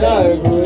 Goswami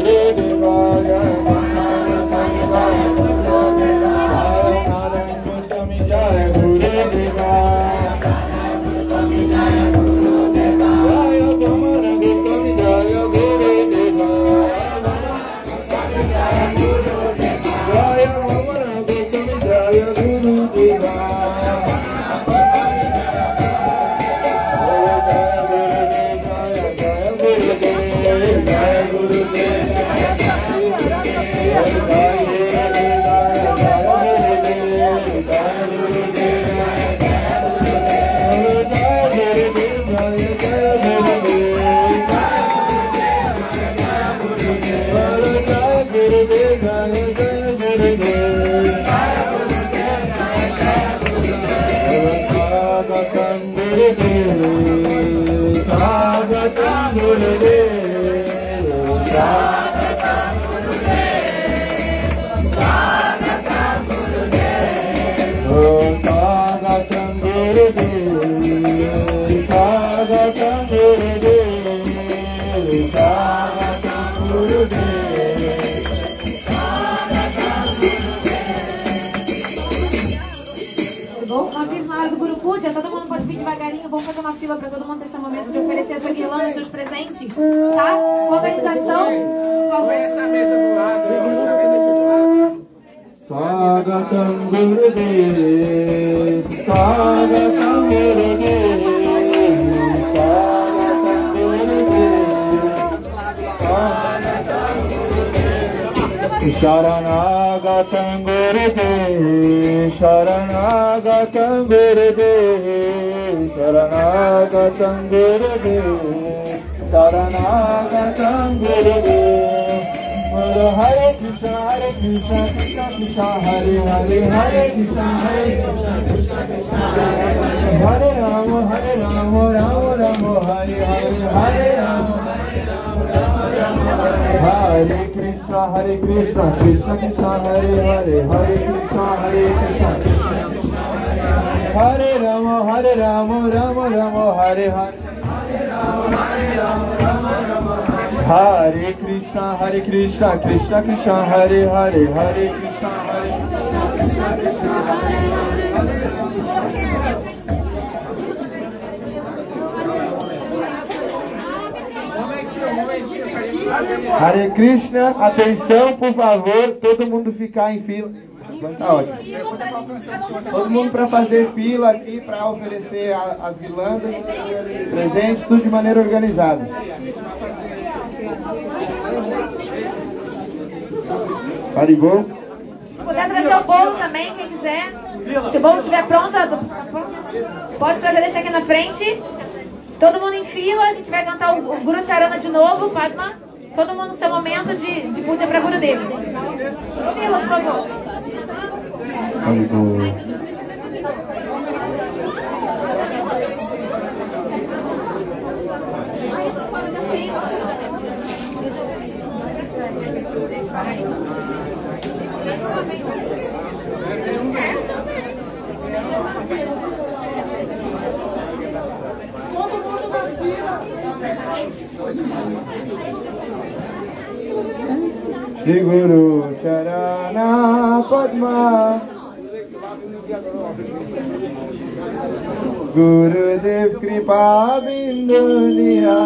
a sua guirlanda, seus presentes, tá? Organização, favor. essa mesa do lado, essa mesa do lado. Swagatam Gurudev, Swagatam Gurudev, Gurudev, Sharanagatam Gurudev, Sharanagatam Gurudev, Sharanagatam Gurudev. Mother Hare Krishna, Hare Krishna, Krishna Krishna, Hare Hare, Hare Krishna, Hare Krishna, Krishna Krishna, Hare Hare, Hare Rama, Hare Rama, Rama Rama, Hare Hare, Hare Rama, Hare Krishna, Hare Krishna, Krishna Krishna, Hare Hare Rama, Hare Rama, Rama Rama, Hare Hare. Hare Krishna, Hare Krishna, Krishna Krishna, Hare Hare, Hare Krishna, Hare Momentinho, momentinho, carinho. Hare Krishna, atenção, por favor, todo mundo ficar em fila. Então tá ótimo. Todo mundo para fazer fila aqui para oferecer a- as guirlandas, presentes, tudo de maneira organizada. Haribol. Se puder trazer o bolo também, quem quiser. Se o bolo estiver pronto, pode trazer, deixar aqui na frente. Todo mundo em fila, a gente vai cantar o, o Guru Charana de novo, Padma. Todo mundo no seu momento de, de para Guru Devi. Fila, por favor. Haribol. Shri Guru Charana Padma गुरुदेव कृपा बिंदु लिया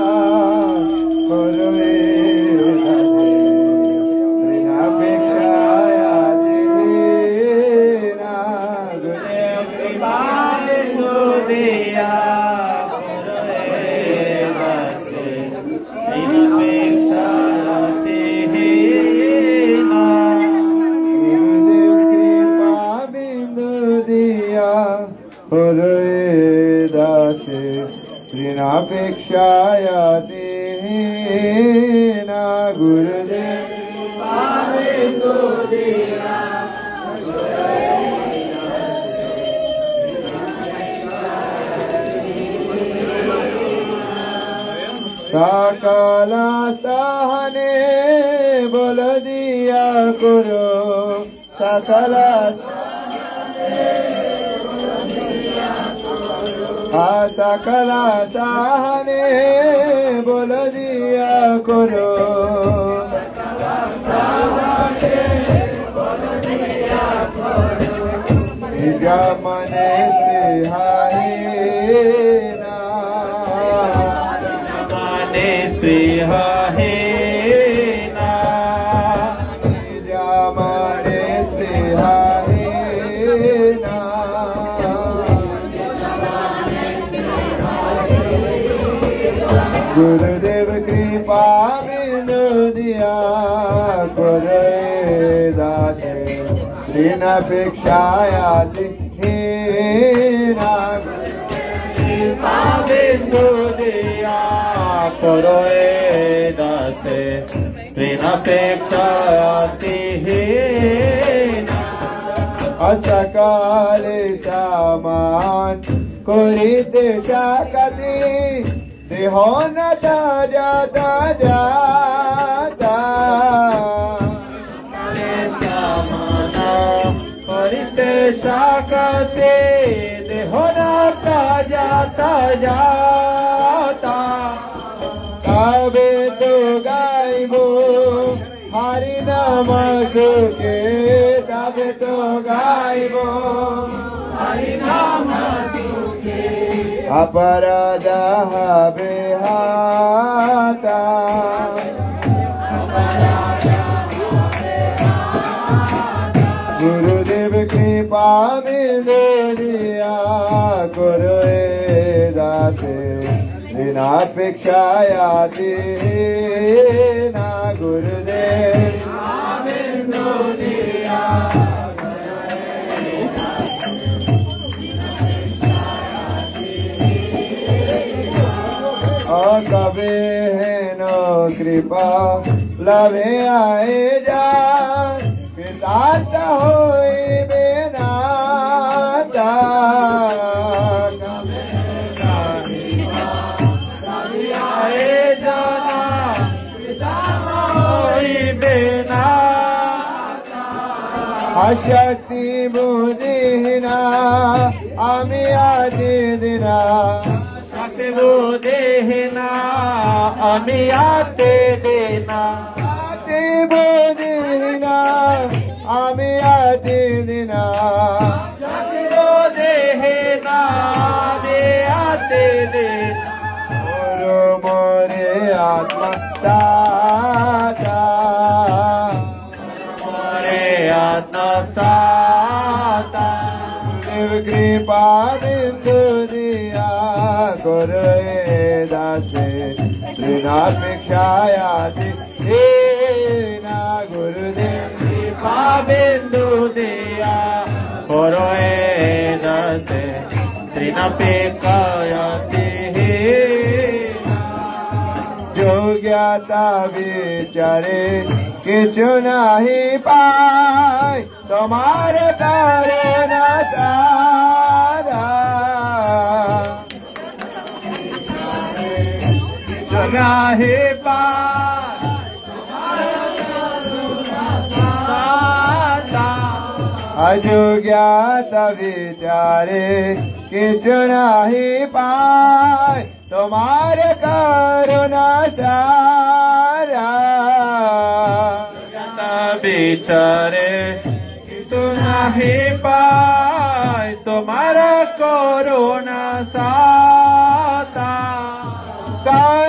ऋणापेक्षाया ते ना गुरुदेव साकाला सहने बोल दिया करो सकला আশা কলা সাহনে বল দিয়া করো মনে गुरुदेव कृपा बिनु दिया दास। ऋण अपेक्षाया कृपा बिनु दिया गुरे दास। ऋण अपेक्षाया तिहेरा असकाल सामान कुरित शकती देहो न दादा दादा करते साका से देहो न जा ताज़ा तबे तो गायबो हरि नाम के तबे तो गायबो अपराधा बेहाता गुरुदेव कृपा मिलिया गुरु दासे बिनापेक्षाया ना गुरुदेव लावे है न कृपा, लावे आए जा। पिता हो बेनाता। शक्ति बुझिना अमी आदि दिना। बुद्धिना আমি আদি দিনা দেহনা আমি আতে দেনা আতে বোধনা আমি আতে দিনা দেহনা দে আতে দে মোরে আত্মা দাদা মোরে আত্মা সাতা देव कृपा बिंदु दिया गुरु दासे ऋणापेक्षाया ना गुरुदेव कृपा बिंदु दिया गुरु दासे ऋणापेक्षाया যোগ্যতা বিচারে কিছু নাহি পাই তোমার কারণ राहे पार। अजुज्ञात विचारे किचु नहीं पाए तुम्हारे करुणा सारा। विचारे किचु ही पाए तुम्हारा करुणा सारा।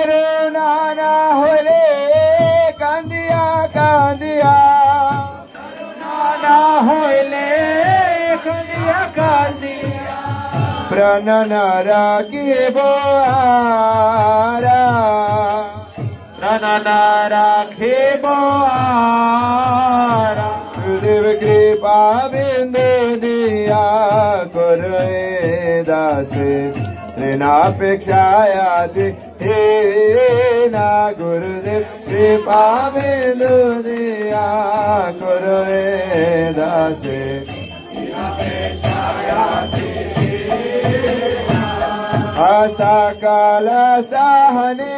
করুণা না হলে কান্দিয়া কান্দিয়া। না হইলে কান্দিয়া কান্দিয়া। প্রাণ না রাখিব আরা। রাখিব গুরুদেব কৃপা বিন্দু দিয়া করে দাসে। ঋণাপেক্ষায়া ना गुरुदेव कृपा में दुनिया गुरुवे दासे सकाल सहने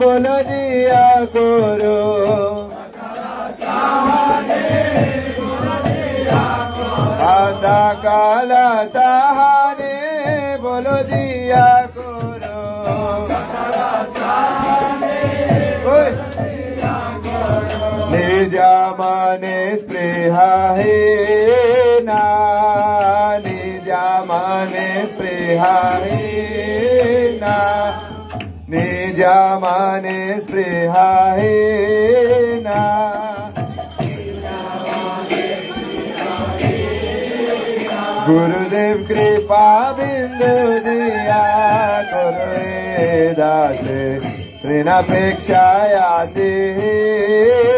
बोलो दिया गुरु सकाल सहने निजामने स्प्रेह हे ना निजामने स्प्रेह हे, ना। निजामने स्प्रेह हे, ना। गुरुदेव कृपा बिंदु दिया गुरुदास ऋणापेक्षाया दे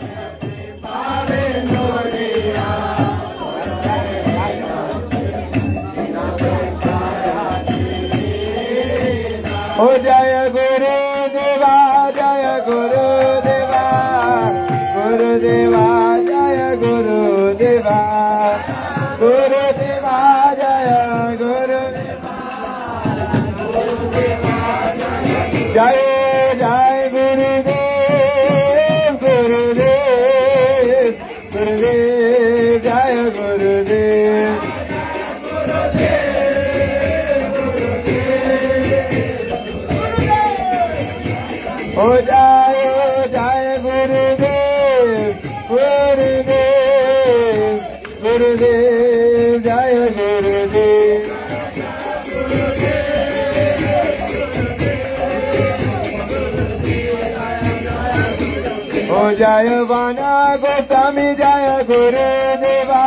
जय बना गोस्वामी जय गुरु देवा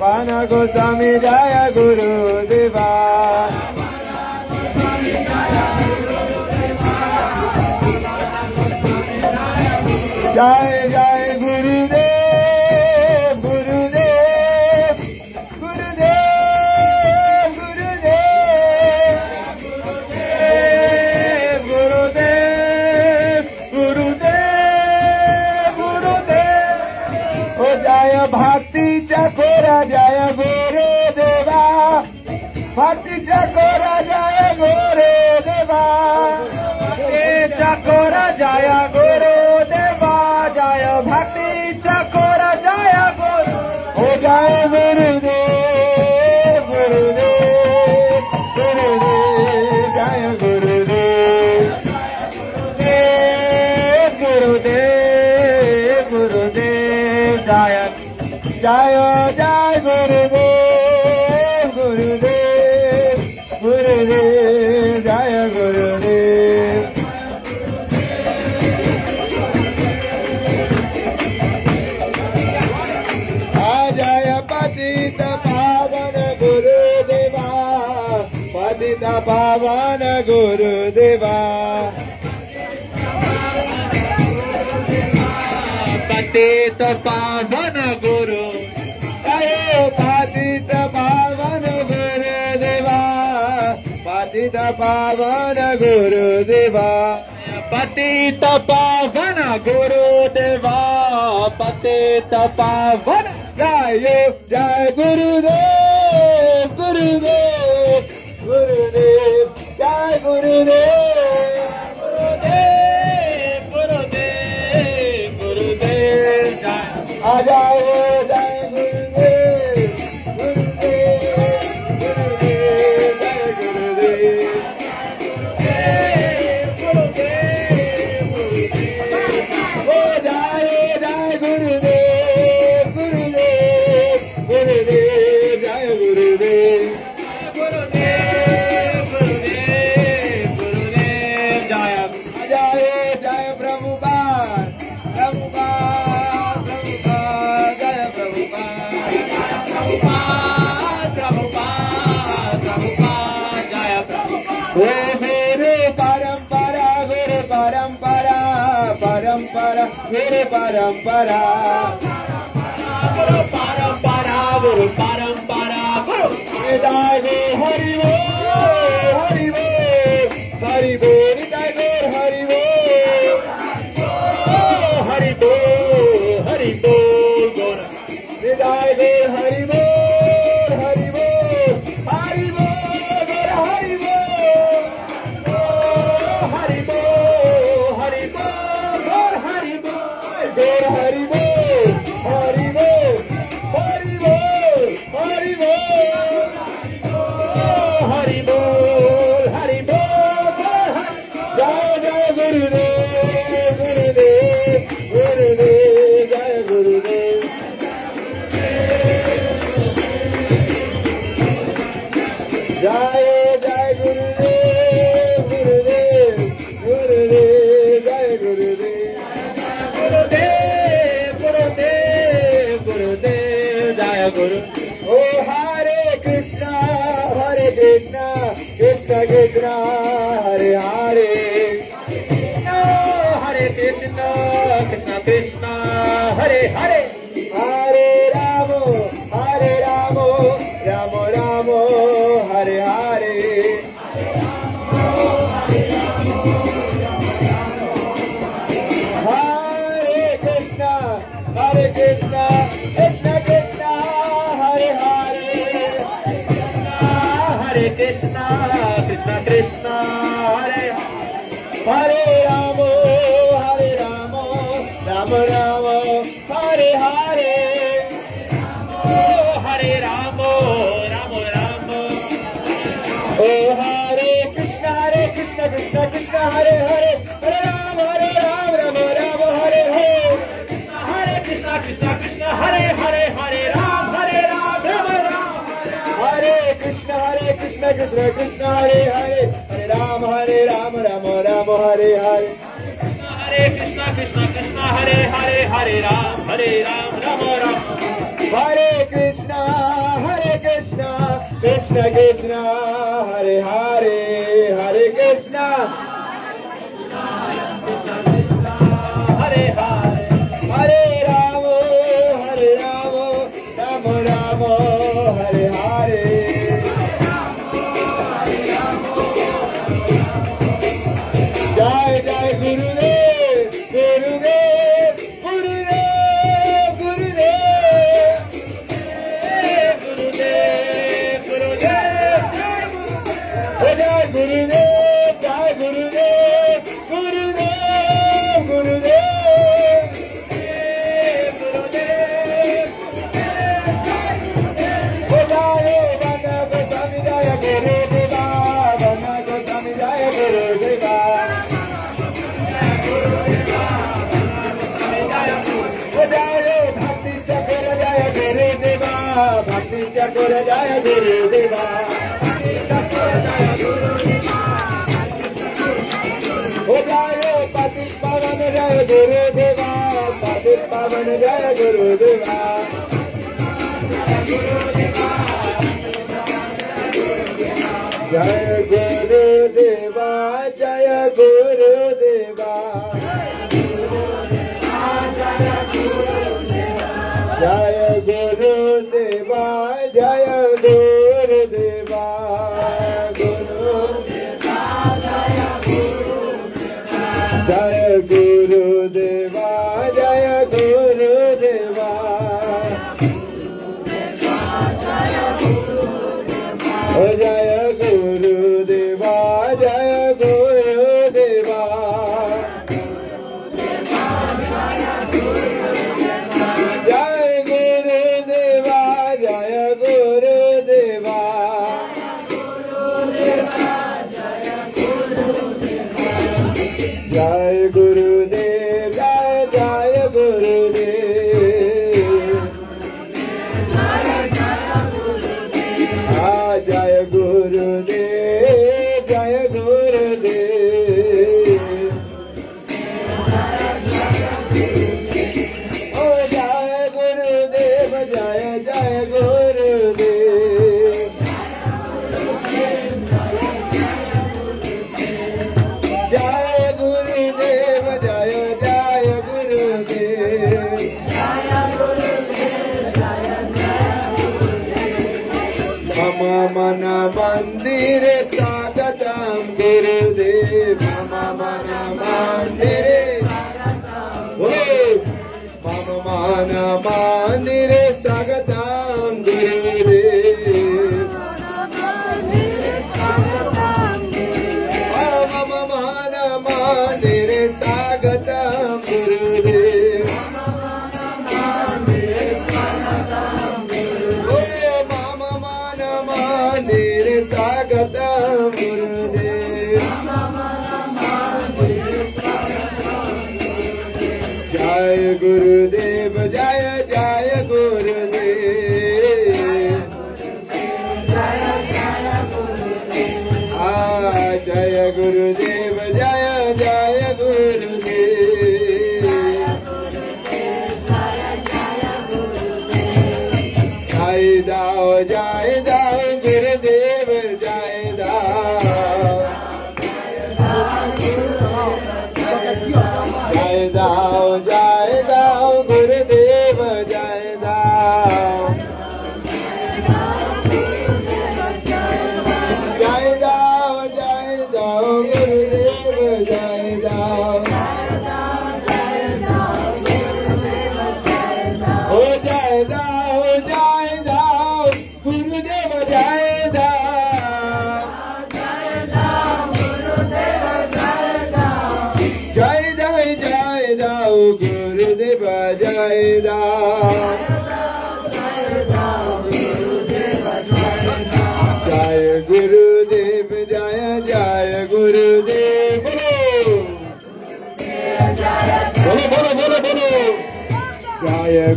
वाना गोस्वामी जय गुरु देवा जय भेटे तो पावन गुरु। अरे पातित पावन गुरु देवा। पातित पावन गुरु देवा। पति पावन गुरु देवा। पतित पावन जय जय गुरुदेव। Hari Hari Hari Hari Hare Ram, Ram Ram. Hare Krishna, Hare Krishna, Krishna Krishna. ಗುರುದೇವ ಗುರುದೇವ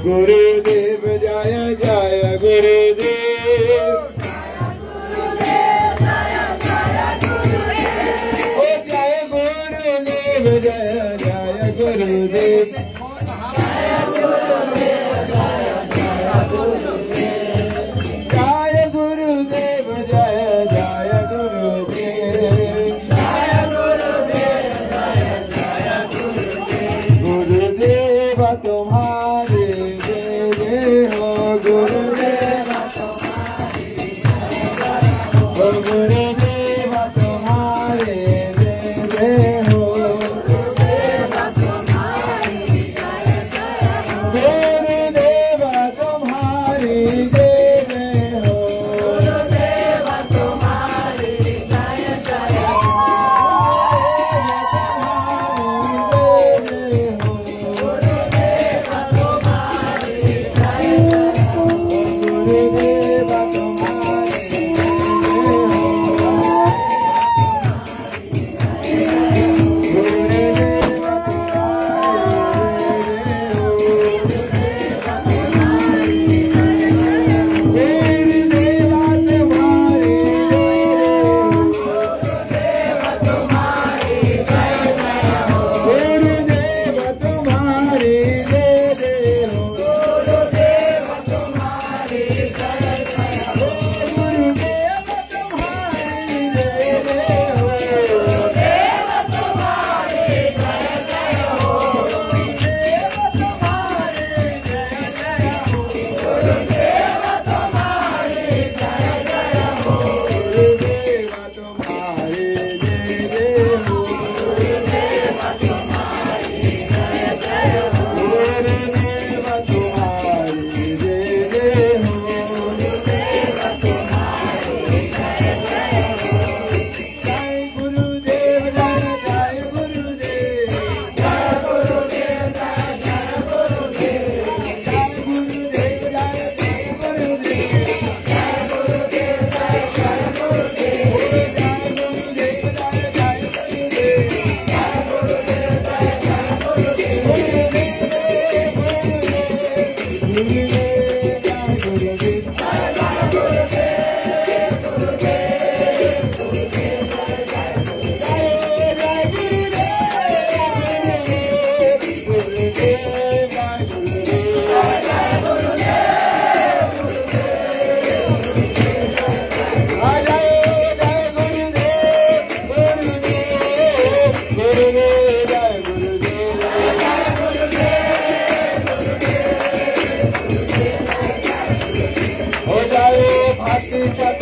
Guru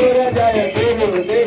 Jaya Jaya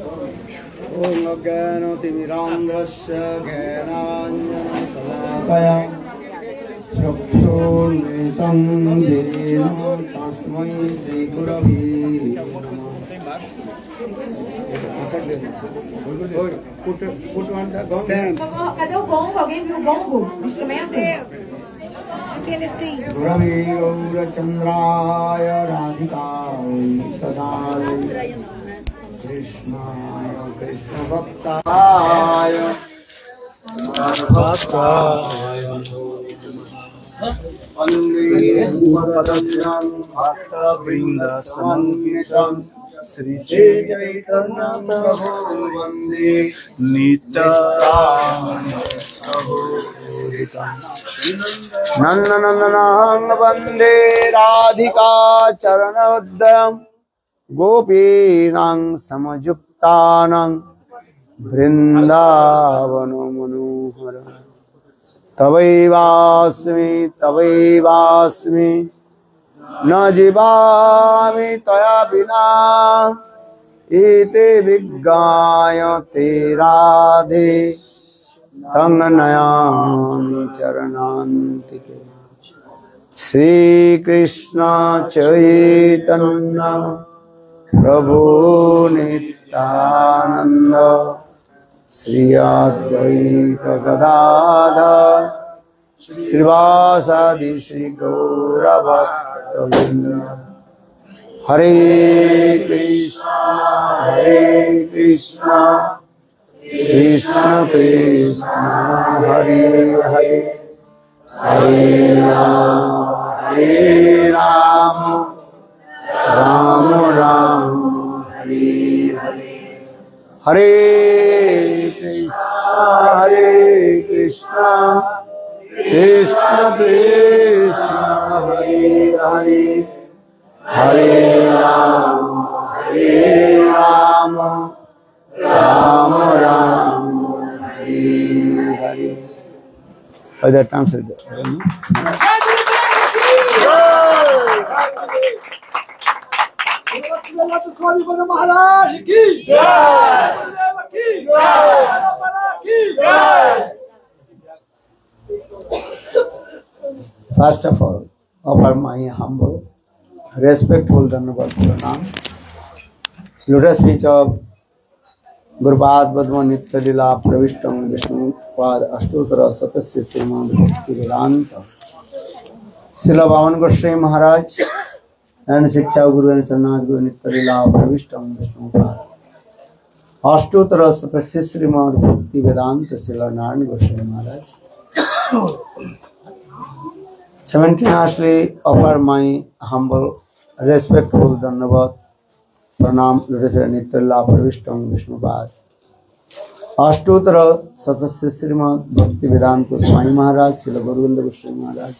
ॐ अज्ञानतिमिरान्ध्रस्य ज्ञानाञ्जनशलाकया Saya. चक्षुर्मितं येन तस्मै श्रीगुरवे नमः Oi, put, put on the gong. Stand. Por favor, cadê o gongo? Alguém viu o gongo? O instrumento? गुरवे गौरचन्द्राय राधिकायै तदाय कृष्णाय कृष्णभक्ताय भक्ताय भक्तवृन्दसमन्वितं श्रीचैतन्यप्रभो वंदे राधिका गोपीनां समयुक्तानां बृन्दावनमनोहर तवैवास्मि तवैवास्मि, न जीवामि त्वया विना। एते विज्ञायते राधे, तं नयामि चरणान्तिके। श्रीकृष्ण चैतन्य। प्रभु नित्यानन्द, श्री अद्वैत गदाधर, श्रीवासादि श्री गौरभक्तवृन्द। हरे कृष्ण हरे कृष्ण कृष्ण कृष्ण, हरे हरे। हरे राम हरे राम। राम राम। हरे हरे हरे कृष्ण हरे कृष्ण। कृष्ण कृष्ण हरे हरे। हरे राम हरे राम। राम राम हरे हरे। Oh, that answered जगत स्वामी बने महाराज की First of all, offer my humble, respectful Dhanavad Pranam, lotus feet of Gurupad पद्म नित्य लीला प्रविष्ट विष्णु पाद अष्टोत्तर सतस्य श्रीमान भक्ति वेदांत शिला बावन गोश्री महाराज शरण शिक्षा, गुरु शरणाथ गुरु नित्य प्रविष्ट अष्टोत्तर Shrimad Bhakti Vedanta Narayana Goswami Maharaj. Offer my humble respectful धन्यवाद, प्रणाम प्रविष्ट विष्णुपाद अष्टोत्तर सतस्य श्रीमद भक्ति वेदांत स्वामी महाराज श्री गोविंद गोस्वामी महाराज।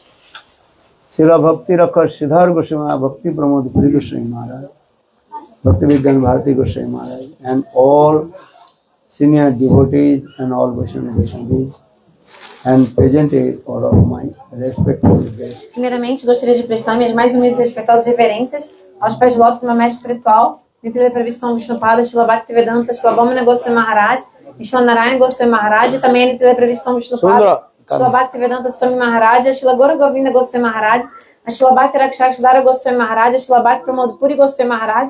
शिल भक्ति रखर श्रीधर गोस्वामी महाराज, भक्ति प्रमोद पुरी गोस्वामी Maharaj Bhakti Vigyan Bharati Goswami Maharaj and all senior devotees and all Vaishnava Vaishnavis and presented all of my respectful guests. Primeiramente, gostaria de prestar minhas mais humildes e respeitosas reverências aos pés de lótus do meu mestre espiritual, Nitya Pravistam Vishnupada, Shila Bhaktivedanta, Shila Bhamana Goswami Maharaj, e Shila Narayan Goswami Maharaj, e também a Nitya Pravistam Vishnupada, Sundara, Shila Bhaktivedanta Swami Maharaj, Shila Gora Govinda Goswami Maharaj, Shila Bhakti Rakshakshadara Goswami Maharaj, Shila Bhakti Pramod Puri Goswami Maharaj,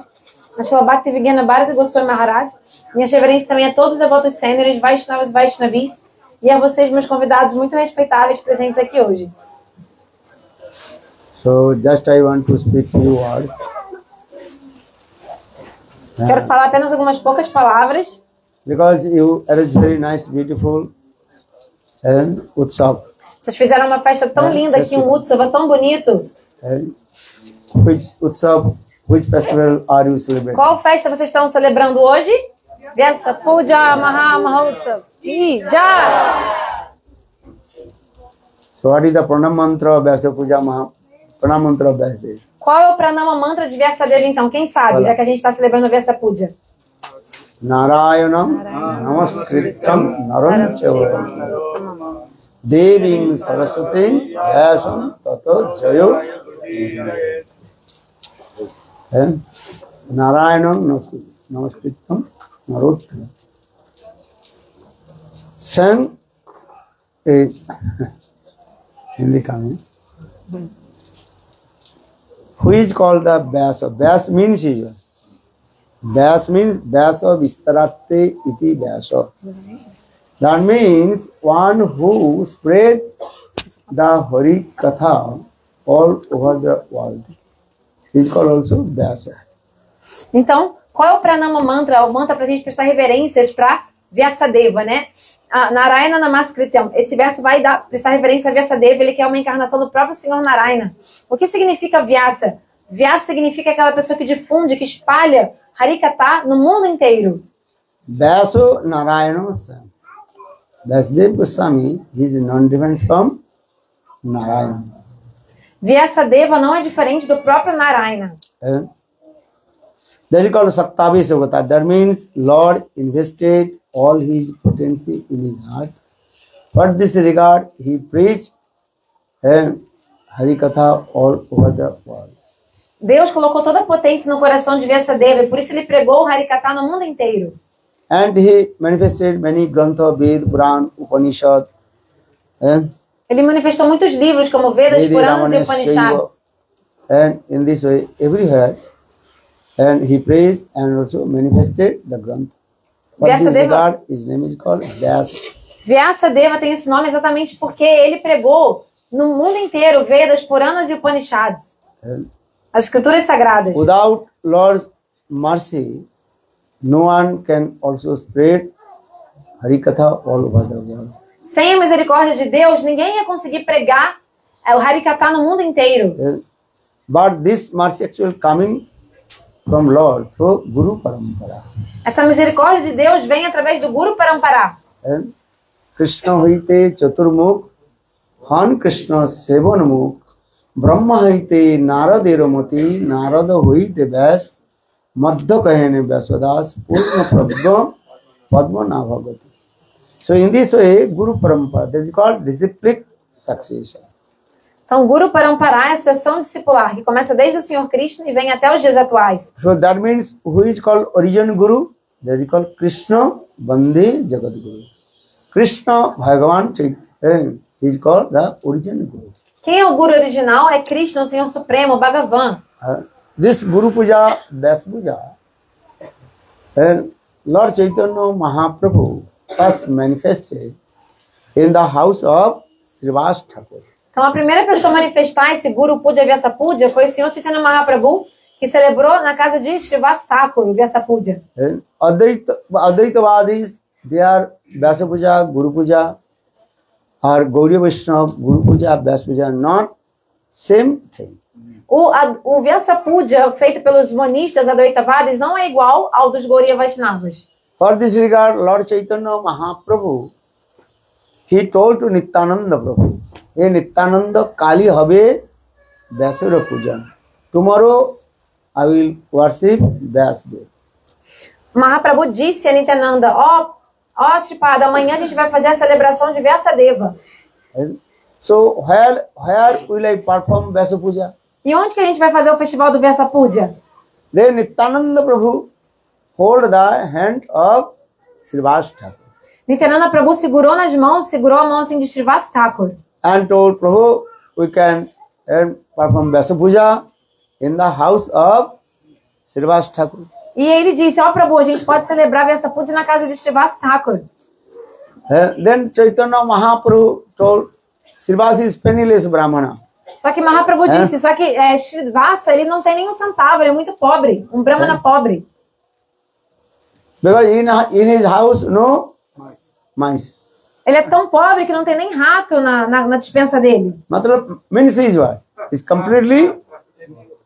Shila Bhakti Vigyana Bharati Goswami Maharaj. Minhas reverências também a todos os devotos sêniores, Vaishnavas e Vaishnavis, e a vocês, meus convidados muito respeitáveis presentes aqui hoje. So just I want to speak few words. Quero falar apenas algumas poucas palavras, Because you arrange very nice, beautiful and utsav. Vocês fizeram uma festa tão É, linda aqui, um. Utsava tão bonito. And which utsav, which festival are you celebrating? Qual festa vocês estão celebrando hoje? Vyasa Puja Maha Mahotsav. Ih, já! So what is the pranam mantra of Vyasa Puja Maha? Pranam mantra of Vyasa Qual é o pranama mantra de Vyasadeva então? Quem sabe? Olha. Já que a gente está celebrando Vyasa Puja. Narayanam namaskritam naram chaiva devim saraswati vyasam tato jayo Eh? Narayanam namaskritam namaskritam narottam sang a Hindi coming who is called the Vyasa Vyas means is Vyas means Vyasa Vistaratte iti Vyasa. That means one who spread the Hari Katha all over the world. He is called also Vyasa. Então, qual é o pranama mantra? O mantra para a gente prestar reverências para Vyasadeva, né? Ah, Narayana Namaskritam. Esse verso vai dar, prestar reverência a Vyasadeva, ele que é uma encarnação do próprio Senhor Narayana. O que significa Vyasa? Vyasa significa aquela pessoa que difunde, que espalha Harikata no mundo inteiro. Vyasa Narayana son. Vasudev Goswami is non-different from Narayana. Vyasadeva não é diferente do próprio Narayana. Eh? That is called Saptavisavata. That means Lord invested all his potency in his heart. For this regard, he preached and Harikatha all over the world. Deus colocou toda a potência no coração de Vyasadeva e por isso ele pregou o Harikata no mundo inteiro. And he manifested many Grantha, Ved, Puran, Upanishad, and, Ele manifestou muitos livros como Vedas, Puranas e Upanishads. and in this way, everywhere, and he praised and also manifested the Granth. For this Vyasadeva- regard, his name is called Vyasa. Vyasadeva tem esse nome exatamente porque ele pregou no mundo inteiro Vedas, Puranas e Upanishads, And as escrituras sagradas. Without Lord's mercy, no one can also spread Harikatha all over the world. Sem a misericórdia de Deus, ninguém ia conseguir pregar é, o Harikata no mundo inteiro. But this mercy actually coming from Lord through Guru Parampara. Essa misericórdia de Deus vem através do Guru Parampara. And Krishna hoite chaturmukh, Han Krishna sevanmukh, Brahma hoite Naradiromati, Narada hoite Vyas, Madhya kahene Vyasadas, Purna Prabha, Padma Navagati. So in this way, Guru Parampara, that is called disciplic succession. Então, Guru Parampara é a sucessão discipular, que começa desde o Senhor Krishna e vem até os dias atuais. So that means who is called origin Guru? That is called Krishna Bande Jagat Guru. Krishna Bhagavan Chaitanya is called the origin Guru. Quem é o Guru original é Krishna, o Senhor Supremo, o Bhagavan. Uh, this Guru Puja, Vyas Puja, and Lord Chaitanya Mahaprabhu first manifested in the house of Srivas Thakur. Então, a primeira pessoa a manifestar esse Guru Puja Vyasa Puja foi o Senhor Chaitanya Mahaprabhu, que celebrou na casa de Srivas Thakur, o Vyasa Puja. And Advaita, Advaitavadis, they are Vyasa Puja, Guru Puja, or Gauriya Vaishnava, Guru Puja, Vyas Puja, not same thing. O, a, o Vyasa Puja feito pelos monistas adoitavadas não é igual ao dos Gauria Vaishnavas. For this regard, Lord Chaitanya Mahaprabhu, he told to Nityananda Prabhu, Hey Nityananda, Kali habe Vyasura Pujan. Tomorrow I will worship Vyasdev. Mahaprabhu disse a Nityananda, ó, ó Shripada, amanhã a gente vai fazer a celebração de Vyasadeva. So where where will I perform Vyasa Puja? E onde que a gente vai fazer o festival do Puja? Then Nityananda Prabhu hold the hand of Srivas Thakur Nityananda Prabhu segurou nas mãos, segurou a mão assim de Srivas Thakur. and told Prabhu, we can perform Vyasa Puja in the house of Srivas Thakur. E ele disse, ó Prabhu, a gente pode celebrar Vyasa Puja na casa de Srivas Thakur. Then Chaitanya Mahaprabhu told, Srivas is penniless Brahmana. Só que Mahaprabhu disse, só que é, Srivasa, ele não tem nenhum centavo, ele é muito pobre, um brahmana pobre. Because in, in his house, no mice. Ele é tão pobre que não tem nem rato na, na, na dispensa dele. Matlab, means is what? It's completely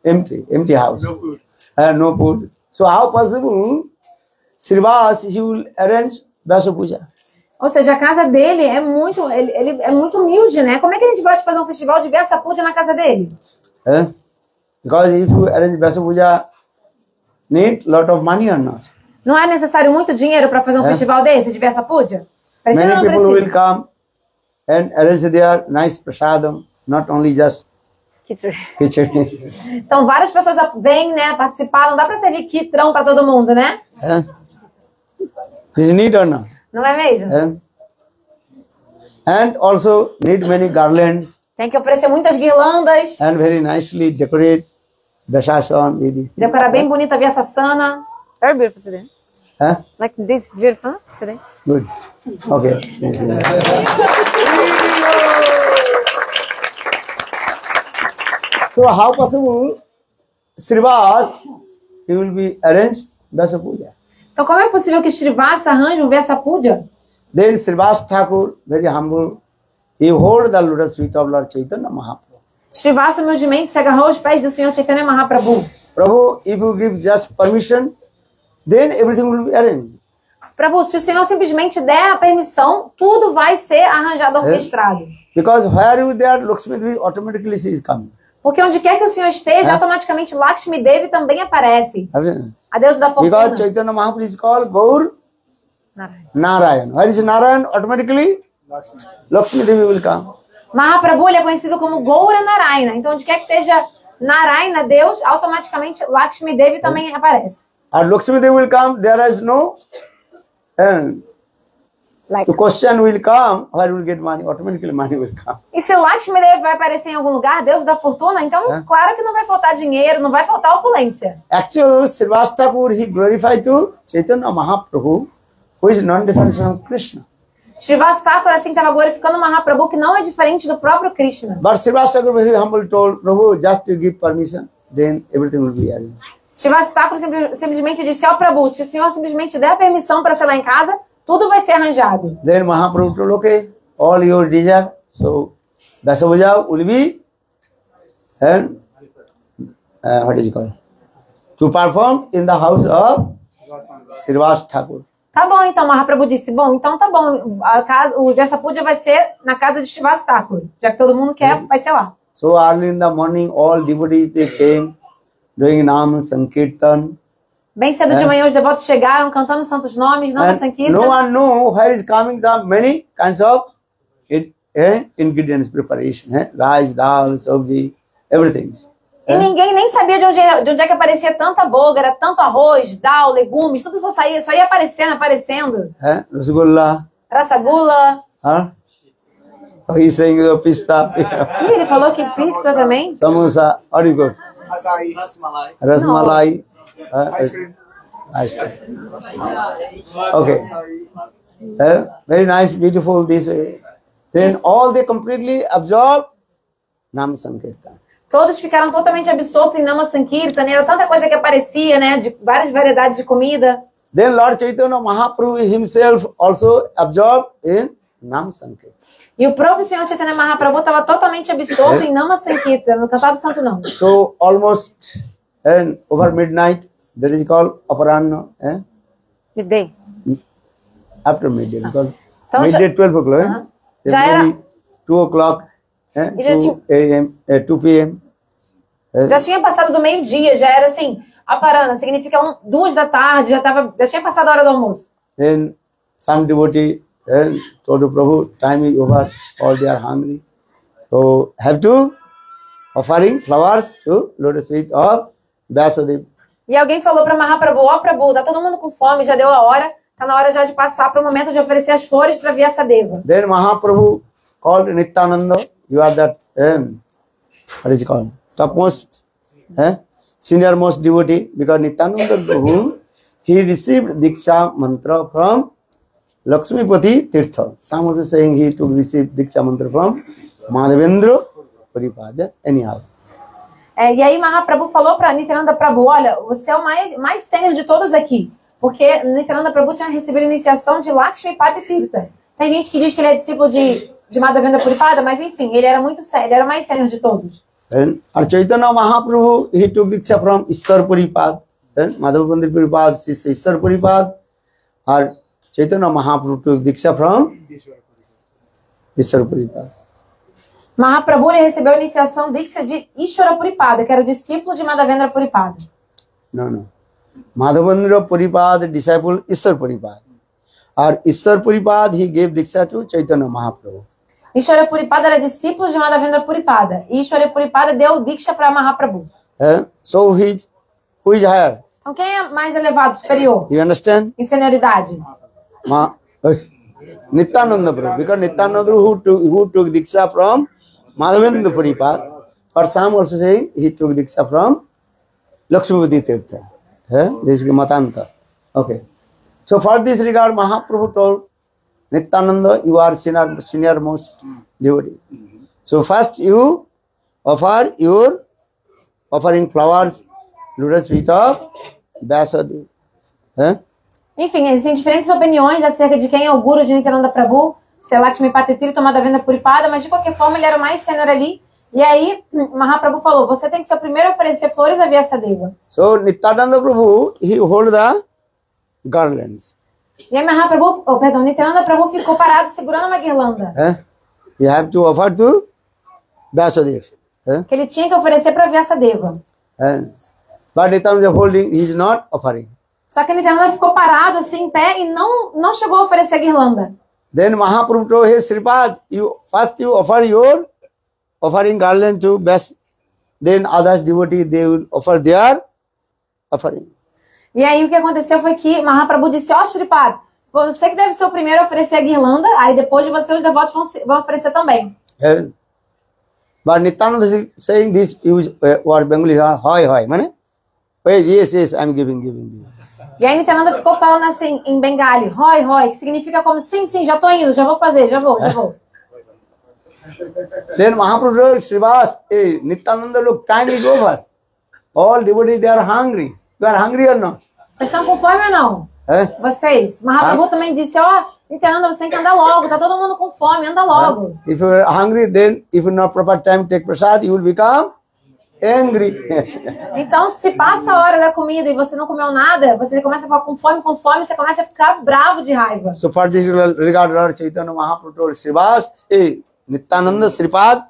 empty, empty house. No food. Uh, no food. So how possible Srivas, he will arrange Vyasa Puja? Ou seja, a casa dele é muito, ele, ele é muito humilde, né? Como é que a gente pode fazer um festival de Puja na casa dele? Eh? Because if you arrange Puja, need lot of money or not? Não é necessário muito dinheiro para fazer um É. festival desse de Puja? Precisa ou Many não people will precisa? come and arrange their nice prasadam, not only just khichdi. Então, várias pessoas vêm, né, participar. Não dá para servir quitrão para todo mundo, né? eh? Is need or not? Não é mesmo? Eh? And also need many garlands Tem que oferecer muitas guirlandas, and very nicely decorate Dashasan. Vidhi. decorar bem bonita a Vyasasana. Very beautiful today. Huh? Like this beautiful today. Good. Okay. so how possible Srivas he will be arranged Vyasa Puja? Então, como é possível que Srivasa arranje um Vyasa Puja? Then Srivas Thakur, very humble, he hold the lotus feet of Lord Chaitanya Mahaprabhu. Srivasa humildemente se agarrou aos pés do Senhor Chaitanya Mahaprabhu. Prabhu, if you give just permission, then everything will be arranged. Prabhu, se o Senhor simplesmente der a permissão, tudo vai ser arranjado, orquestrado. Because where you there, Lakshmi automatically she is coming. Porque onde quer que o Senhor esteja, automaticamente Lakshmi Devi também aparece. A deusa da Because fortuna. Chaitanya Mahaprabhu is called Gaur Narayana. Narayan. Where is Narayan? Automatically, Lakshmi Devi will come. Mahaprabhu ele é conhecido como Goura Narayana. Então, onde quer que esteja Narayana, Deus, automaticamente Lakshmi Devi também aparece. And Lakshmi Devi will come, there is no, and Like. the question will come, where will get money? Automatically money will come. E se Lakshmi vai aparecer em algum lugar, Deus da fortuna, então, É. claro que não vai faltar dinheiro, não vai faltar opulência. Actually, Srivasthakur, he glorified to Chaitanya Mahaprabhu, who is non-different from Krishna. Srivasthakur, assim, estava glorificando Mahaprabhu, que não é diferente do próprio Krishna. But Srivasthakur very humble told Prabhu, just to give permission, then everything will be arranged. Simple- simplesmente disse ao Prabhu, se o Senhor simplesmente der permissão para ser lá em casa, tudo vai ser arranjado. Then Mahaprabhu told, okay, all your desire, so Vyasa will be, and uh, what is it called? To perform in the house of Srivas Thakur. Tá bom, então, Mahaprabhu disse, bom, então tá bom, a casa, o Vyasa Puja vai ser na casa de Srivasthakur, já que todo mundo quer, vai ser lá. So early in the morning, all devotees they came doing Nam Sankirtan. Bem cedo de É. manhã os devotos chegaram cantando santos nomes, And Sankirtan. no one know where is coming the many kinds of it, eh, ingredients preparation. Eh? Rice, dal, sabji, everything. E ninguém nem sabia de onde, de onde é que aparecia tanta bogra, tanto arroz, dal, legumes, tudo só saía, só ia aparecendo, aparecendo. Eh? Rasgulla. Rasagula. Huh? Oh, he's saying the pista, Ih, ele falou que pizza também. samosa, do you got? Açaí. Rasmalai. Uh, Ice cream. ice cream. Okay. Eh? very nice, beautiful this way. Then all they completely absorb Nam Sankirtan. Todos ficaram totalmente absortos em Nama Sankirtan, era tanta coisa que aparecia, né, de várias variedades de comida. Then Lord Chaitanya Mahaprabhu himself also absorbed in Nam Sanket. E o próprio Senhor Chaitanya Mahaprabhu estava totalmente absorto em Nama Sankirtana, no Cantado Santo Não. So almost and over midnight, that is called Aparanna. Eh? Me dê. After midday, because Então, midday 12 o'clock. Eh? Aham. It's Já era- maybe 2 o'clock, eh? E já 2 tinha- a.m., eh, 2 p.m. eh? Já tinha passado do meio-dia, já era assim, a parana, significa um, duas da tarde, já, tava, já tinha passado a hora do almoço. Then some devotee eh, told the Prabhu, time is over, all they are hungry. So have to offering flowers to lotus feet of Vyasadeva. E alguém falou para Mahaprabhu, ó Prabhu, tá todo mundo com fome, já deu a hora, tá na hora já de passar para o momento de oferecer as flores para Vyasadeva. Then Mahaprabhu called Nityananda, you are that, um, what is it called, topmost, eh? senior most devotee, because Nityananda Prabhu, he received Diksha mantra from Lakshmipati Tirtha. Some also saying he took received Diksha mantra from Madhavendra Paripada, anyhow. É, e aí Mahaprabhu falou para Nityananda Prabhu, olha, você é o mais, mais sênior de todos aqui, porque Nityananda Prabhu tinha recebido a iniciação de Lakshmipati Tirtha. Tem gente que diz que ele é discípulo de, de Madhavendra Puripada, mas enfim, ele era muito sério, ele era o mais sênior de todos. And our Chaitanya Mahaprabhu, he took Diksha from Ishwar Puripad. Then Madhavendra Puripad, Sisya Ishwar Puripad. Our Chaitanya Mahaprabhu took Diksha from Ishwar Puripad. Mahaprabhu ele recebeu a iniciação Diksha de Ishvara Puripada, que era o discípulo de Madhavendra Puripada. No, no. Madhavendra Puripad, disciple Ishwar Puripad. Our Ishwar Puripad, he gave Diksha to Chaitanya Mahaprabhu. Ishvara Puripada era discípulo de Madhavendra Puripada. E Ishvara Puripada deu Diksha para Mahaprabhu. Eh? So he is, who is higher? Então quem é mais elevado, superior, You understand? em senioridade? Ma, eh, Nityananda Prabhu. Because Nityananda who took, who took Diksha from Madhavendra Puripad. Or some also saying he took Diksha from Lakshmipati Tirtha. Eh? This is Matanta. Okay. So for this regard, Mahaprabhu told Nityananda, you are senior, senior most devotee. So first you offer your offering flowers, lotus feet of Vyasadeva. Eh? Enfim, existem diferentes opiniões acerca de quem é o guru de Nityananda Prabhu, se Lakshmi Patetiri ou Madhavendra Puripada, mas de qualquer forma ele era o mais sênior ali. E aí Mahaprabhu falou, você tem que ser o primeiro a oferecer flores a Vyasadeva. So Nityananda Prabhu, he hold the garlands. E aí Mahaprabhu, oh, perdão, Nityananda Prabhu ficou parado segurando uma guirlanda. Eh? You have to offer to Vyasadeva. Eh? que ele tinha que oferecer para Vyasadeva. And, but Nityananda holding, he is not offering. Só que Nityananda ficou parado assim em pé e não, não chegou a oferecer a guirlanda. Then Mahaprabhu told, hey Sripad, you first you offer your offering garland to Vyas. Then others devotee, they will offer their offering. E aí o que aconteceu foi que Mahaprabhu disse, ó Shripad, você que deve ser o primeiro a oferecer a guirlanda, aí depois de você os devotos vão, vão oferecer também. And, but Nityananda is saying this use uh, word Bengali, hoy hoy, mane? Yes, yes, I'm giving, giving, giving. E aí Nityananda ficou falando assim em Bengali, Roy, Roy, que significa como, sim, sim, já tô indo, já vou fazer, já vou, já vou. Then Mahaprabhu Srivas, hey, Nityananda, look, time is over. All devotees, they are hungry. You are hungry or not? Vocês estão com fome ou não? Eh? Vocês. Mahaprabhu também disse, ó, Nityananda, você tem que andar logo, tá todo mundo com fome, anda logo. If you are hungry, then if you not proper time take prasad, you will become angry. Então, se passa a hora da comida e você não comeu nada, você começa a ficar com fome, com fome, você começa a ficar bravo de raiva. so for this regard, Lord Chaitanya Mahaprabhu told Srivas, hey, Nityananda Sripad,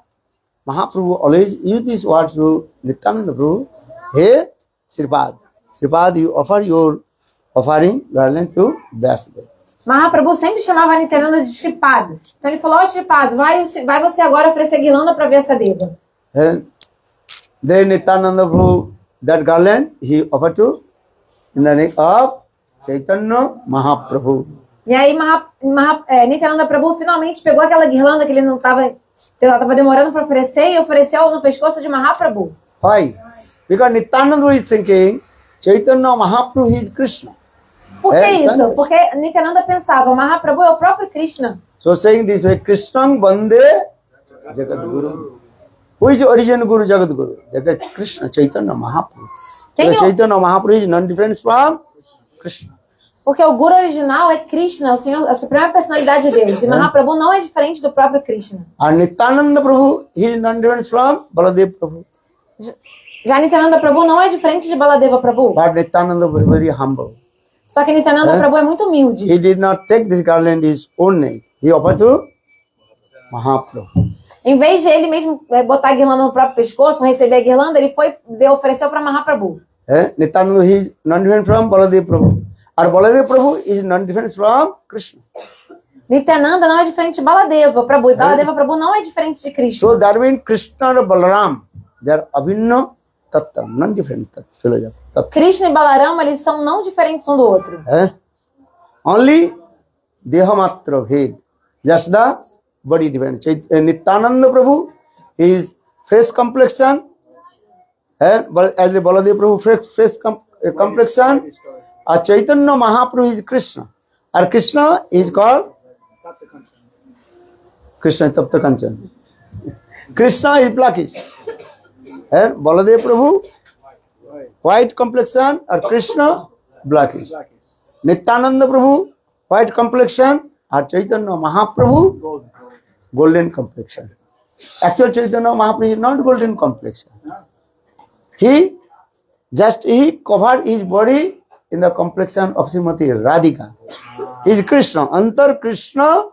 Mahaprabhu always use this word to Nityananda Prabhu, hey, Sripad. Sripad, you offer your offering garland to Vyasdeva. Mahaprabhu sempre chamava Nityananda de Shripad. Então ele falou, ó Shripad, vai, vai você agora oferecer guirlanda para Vyasadeva. And then Nityananda Prabhu, that garland, he offered to in the name of Chaitanya Mahaprabhu. E aí Maha, Maha, é, Nityananda Prabhu finalmente pegou aquela guirlanda que ele não estava tava demorando para oferecer e ofereceu no pescoço de Mahaprabhu. Why? Because Nityananda is thinking Chaitanya Mahaprabhu is Krishna. Por que É, isso? Porque Nityananda pensava, Mahaprabhu é o próprio Krishna. So saying this way, Krishna Bande Jagat Guru. Who is the original Guru Jagat Guru? Jagat Krishna, Chaitanya Mahaprabhu. Quem So é Chaitanya Mahaprabhu is non different from Krishna. Porque o Guru original é Krishna, o Senhor, a suprema personalidade de Deus. E Mahaprabhu não é diferente do próprio Krishna. And Nityananda Prabhu, he is non different from Baladev Prabhu. Já Nityananda Prabhu não é diferente de Baladeva Prabhu. But Nityananda was very humble. Só que Nityananda É? Prabhu é muito humilde. He did not take this garland his own name. He offered to Mahaprabhu. Em vez de ele mesmo eh, botar a guirlanda no próprio pescoço, receber a guirlanda, ele foi deu, ofereceu para Mahaprabhu. Eh? Nityananda he is non different from Baladev Prabhu. Or Baladev Prabhu is non different from Krishna. Nityananda não é diferente de Baladeva Prabhu. E Baladeva Prabhu não é diferente de Krishna. So that means Krishna and Balaram, they are abhinna tattva, non different tattva. Krishna e Balarama, eles são não diferentes um do outro. Eh? Only Dehamatra Bhed. Just the बड़ी divine चैत्य Nityananda Prabhu is fresh complexion Baladev Prabhu fresh fresh complexion और चैतन्य महाप्रभु इज़ कृष्ण। और Krishna is call Krishna तप्त कंचन। Krishna is black Baladev Prabhu white complexion और Krishna black Nityananda Prabhu white complexion और Chaitanya Mahaprabhu golden complexion. Actual Chaitanya Mahaprabhu is not golden complexion. He just he covered his body in the complexion of Srimati Radhika. He is Krishna. Antar Krishna,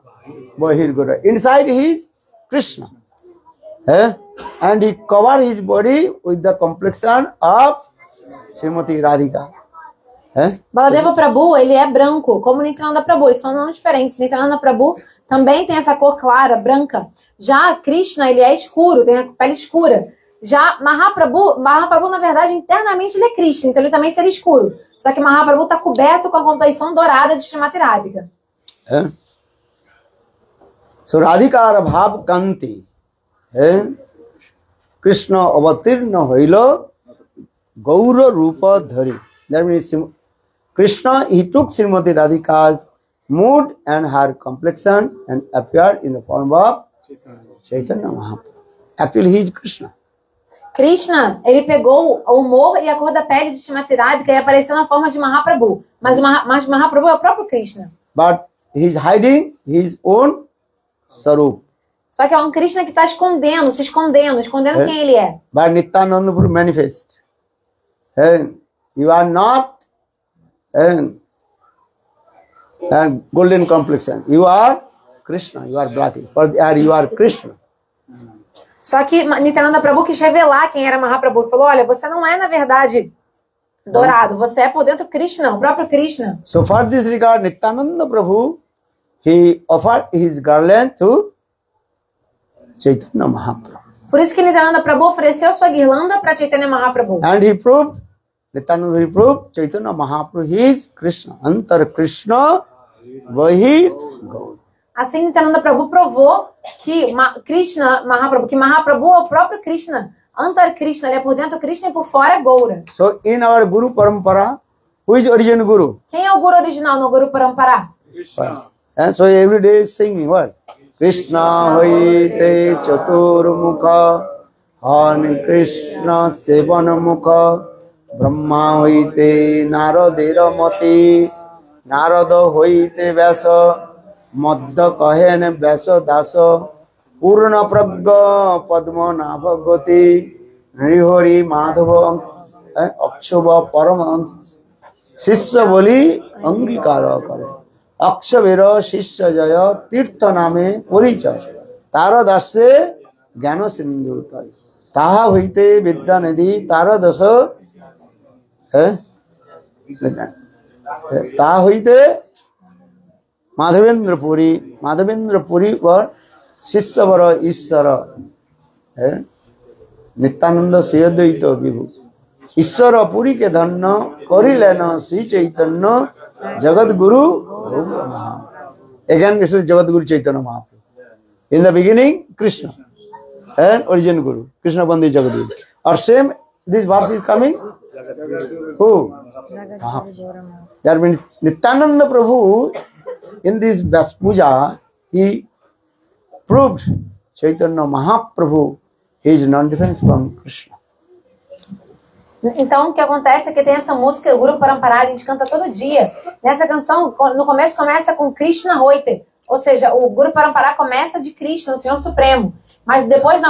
Bahir Gura. Inside he is Krishna. Eh? And he covered his body with the complexion of Srimati Radhika. Eh? Baladeva Prabhu, ele é branco, como Nityananda Prabhu. Eles são não diferentes. Nityananda Prabhu também tem essa cor clara, branca. Já Krishna, ele é escuro, tem a pele escura. Já Mahaprabhu, Mahaprabhu, na verdade, internamente ele é Krishna, então ele também seria escuro. Só que Mahaprabhu está coberto com a compleição dourada de Srimati Radhika. Eh? So Radhikar Bhav Kanti. Eh? Krishna avatirna hoilo Gaura Rupa Dhari. That means Krishna, he took Srimati Radhika's mood and her complexion and appeared in the form of Chaitanya Mahaprabhu. Actually, he is Krishna. Krishna, ele pegou o humor e a cor da pele de Srimati Radhika e apareceu na forma de Mahaprabhu. Mas, Maha, mas Mahaprabhu é o próprio Krishna. But he is hiding his own Sarup. Só que é um Krishna que está escondendo, se escondendo, escondendo É. quem ele é. But Nityananda manifest. And you are not and, and golden complexion. You are Krishna. You are black. Or you are Krishna. Só que Nityananda Prabhu quis revelar quem era Mahaprabhu. Falou, olha, você não é, na verdade, dourado. Você é por dentro Krishna, o próprio Krishna. So for this regard, Nityananda Prabhu, he offered his garland to Chaitanya Mahaprabhu. Por isso que Nityananda Prabhu ofereceu sua guirlanda para Chaitanya Mahaprabhu. And he proved, Nityananda proved, Chaitanya Mahaprabhu he is Krishna. Antar Krishna, Vahi Gaur. Assim, Nityananda Prabhu provou que Krishna, Mahaprabhu, que Mahaprabhu é o próprio Krishna. Antar Krishna, ele é por dentro Krishna e por fora é Goura. So in our Guru Parampara, who is original Guru? Quem é o Guru original no Guru Parampara? And so every day is singing what? Krishna hoite chaturmukha, Han Krishna sevanmukha, Brahma হইতে নারদের মতি, নারদ হইতে ব্যাস, মধ্য কহেন ব্যাস দাস পূর্ণপ্রজ্ঞ পদ্মনাভ গতি নৃহরি মাধব অক্ষব পরম শিষ্য বলি অঙ্গীকার করে। অক্ষবের শিষ্য জয়, তীর্থ নামে পরিচয়। তার দাসে জ্ঞান সিন্ধু তাহা হইতে বিদ্যানিধি তার দশ হ্যাঁ? তাহা হইতে মাধবেন্দ্র পুরী মাধবেন্দ্র পুরী বর শিষ্যবর ঈশ্বর হ্যাঁ? নিত্যানন্দ শ্রীদ্বৈত বিভু ঈশ্বর পুরীকে ধন্য করিলেন শ্রী চৈতন্য জগৎগুরু is Jagadguru Chaitanya Mahaprabhu. In the beginning, Krishna and origin Guru, Krishna Bandi Jagadguru. Or same, this verse is coming. Who? Mahaprabhu. That means Nityananda Prabhu in this Vyas Puja, he proved Chaitanya Mahaprabhu is non-different from Krishna. Então, o que acontece é que tem essa música, o Guru Parampara, a gente canta todo dia. Nessa canção, no começo começa com Krishna Hoite. Ou seja, o Guru Parampara começa de Krishna, o Senhor Supremo. Mas depois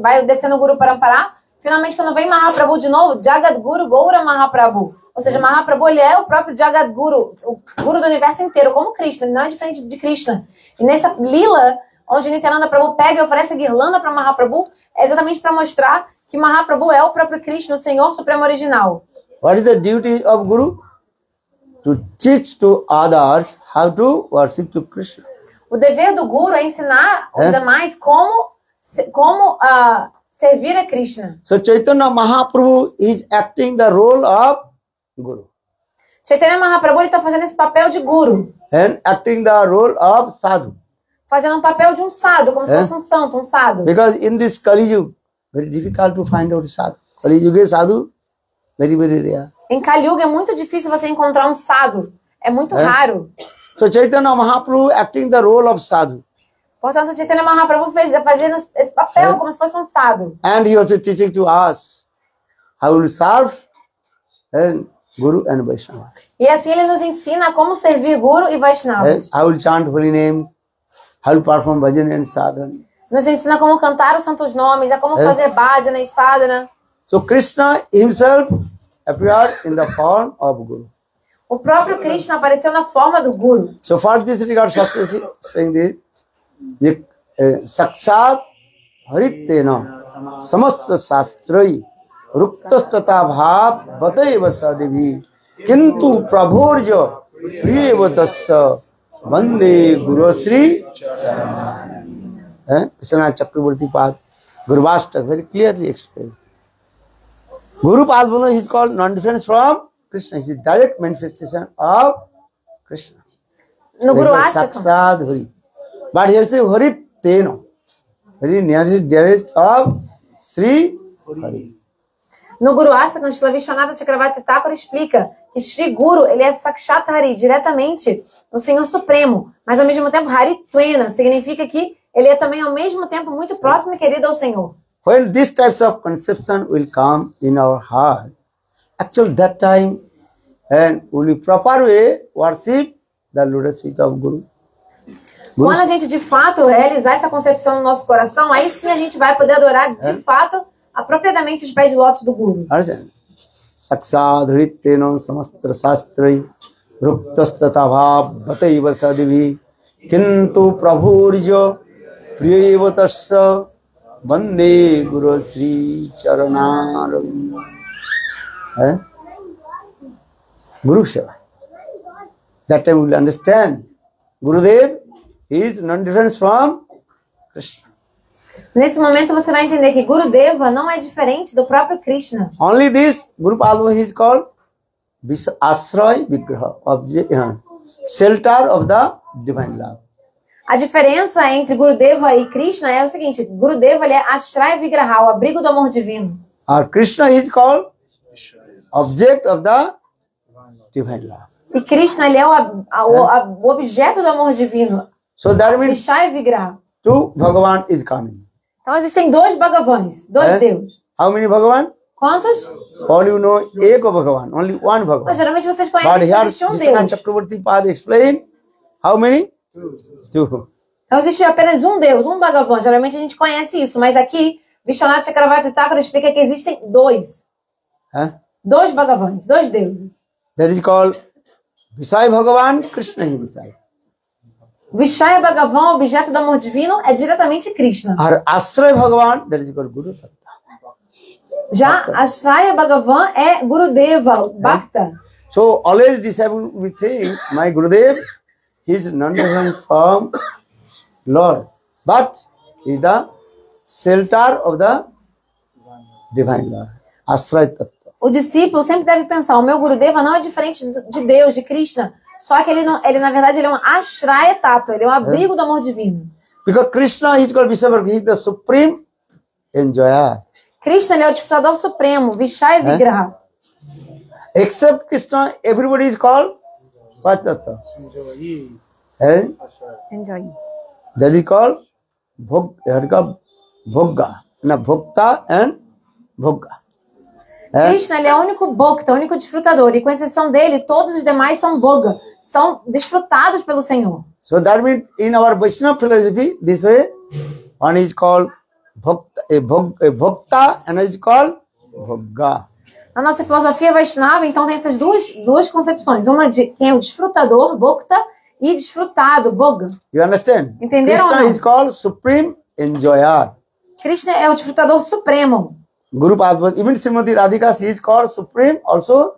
vai descendo o Guru Parampara. Finalmente, quando vem Mahaprabhu de novo, Jagat Guru Goura Mahaprabhu. Ou seja, Mahaprabhu ele é o próprio Jagat Guru, o Guru do universo inteiro, como Krishna, ele não é diferente de Krishna. E nessa lila, onde Nityananda Prabhu pega e oferece a guirlanda para Mahaprabhu, é exatamente para mostrar que Mahaprabhu é o próprio Krishna, o Senhor Supremo original. What is the duty of Guru? To teach to others how to worship to Krishna. O dever do Guru é ensinar os É? demais como, como ah, servir a Krishna. So Chaitanya Mahaprabhu is acting the role of Guru Chaitanya Mahaprabhu está fazendo esse papel de Guru, and acting the role of Sadhu. fazendo um papel de um sado, como se É? fosse um santo, um sado. Because in this Kali Yuga, very difficult to find out Sadhu. Kali Yuga Sadhu, very, very rare. Em Kali Yuga é muito difícil você encontrar um sado, é muito É? raro. So Chaitanya Mahaprabhu acting the role of Sadhu. Portanto, Chaitanya Mahaprabhu fez fazendo esse papel É? como se fosse um sado. And he also teaching to us how to serve and Guru and Vaishnava. E assim ele nos ensina como servir Guru e Vaishnavas. Yes, how to chant holy names, how to perform bhajan and sadhana. Nos ensina como cantar os santos nomes, a como É? fazer bhajana e sadhana. So Krishna himself appeared in the form of Guru. O próprio Krishna apareceu na forma do Guru. So for this regard, Shastra saying this, the uh, sakshat haritena samasta shastrai ruktastata bhav bataiva sadivi kintu prabhorja priyeva tasya vande guru sri eh? Vishwanath Chakravarti Pad Gurvashtak very clearly explained. Guru Padmana is called non-difference from Krishna. He is direct manifestation of Krishna. No Guru Like Astakam. Saksad Hari. But here say Harit Teno. Very nearest dearest of Sri Hari. No Guru Astakam, Shila Vishwanatha Chakravarti Thakur explica que Shri Guru, ele é Sakshat Hari, diretamente o Senhor Supremo. Mas ao mesmo tempo, Hari Twena, significa que ele é também ao mesmo tempo muito próximo e querido ao Senhor. When these types of conception will come in our heart, actually that time and will be proper way worship the lotus feet of Guru. Quando a gente de fato realizar essa concepção no nosso coração, aí sim a gente vai poder adorar de É. fato apropriadamente os pés de lótus do Guru. hriteno samastra shastrai ruptastata bhav bhataiva sadivi kintu prabhurjo priyeva tasya vande guru sri charanaram eh? Guru Seva. That time we will understand. Gurudev is non-different from Krishna. Nesse momento você vai entender que Guru Deva não é diferente do próprio Krishna. Only this Guru Padma is called Asray Vigraha, uh, shelter of the divine love. A diferença entre Gurudeva e Krishna é o seguinte: Gurudeva ele é Ashraya Vigraha, o abrigo do amor divino. Or Krishna is called object of the divine love. E Krishna ele é o, a- o, a- o objeto do amor divino. So that means Vishaya Vigraha. two Bhagavan is coming. Então existem dois Bhagavans, dois É? deuses. How many Bhagavan? Quantos? All you know, Eko Bhagavan, only one Mas Bhagavan. geralmente vocês conhecem que here, existe um Deus. Chakravarti Pad explain how many? Two. Então existe apenas um Deus, um Bhagavan. Geralmente a gente conhece isso, mas aqui Vishwanath Chakravarti Thakur explica que existem dois. Huh? Dois Bhagavans, dois deuses. That is called Visai Bhagavan, Krishna is Visai. Vishaya Bhagavan, objeto do amor divino, é diretamente Krishna. Or Asray Bhagavan, that is called Guru. Já Ashraya Bhagavan é Gurudeva, Bhakta. So always disciple we think my Gurudev is none different from Lord, but is the shelter of the divine Lord. Asray Tattva. O discípulo sempre deve pensar: o meu Gurudeva não é diferente de Deus, de Krishna. Só que ele, não, ele na verdade, ele é um Ashraya Tattva, ele é um abrigo do amor divino. Because Krishna is called Vishwakarma, he is the supreme enjoyer. Krishna ele é o disputador supremo, Vishaya Vigraha. Except Krishna, everybody is called what Tattva? And Enjoy. that is called Bhog, that Bhogga. Na Bhokta and Bhogga. É? Krishna, ele é o único bhakta, o único desfrutador. E com exceção dele, todos os demais são boga. São desfrutados pelo Senhor. So that means in our Vaishnava philosophy, this way, one is called bhakta, a, bhog, a bhakta, and is called bhogga. Na nossa filosofia Vaishnava, então, tem essas duas, duas concepções. Uma de quem é o desfrutador, bhakta, e desfrutado, boga. You understand? Entenderam ou Krishna não? is called supreme enjoyer. Krishna é o desfrutador supremo. Guru Padma, even Srimati Radhika, she is called supreme also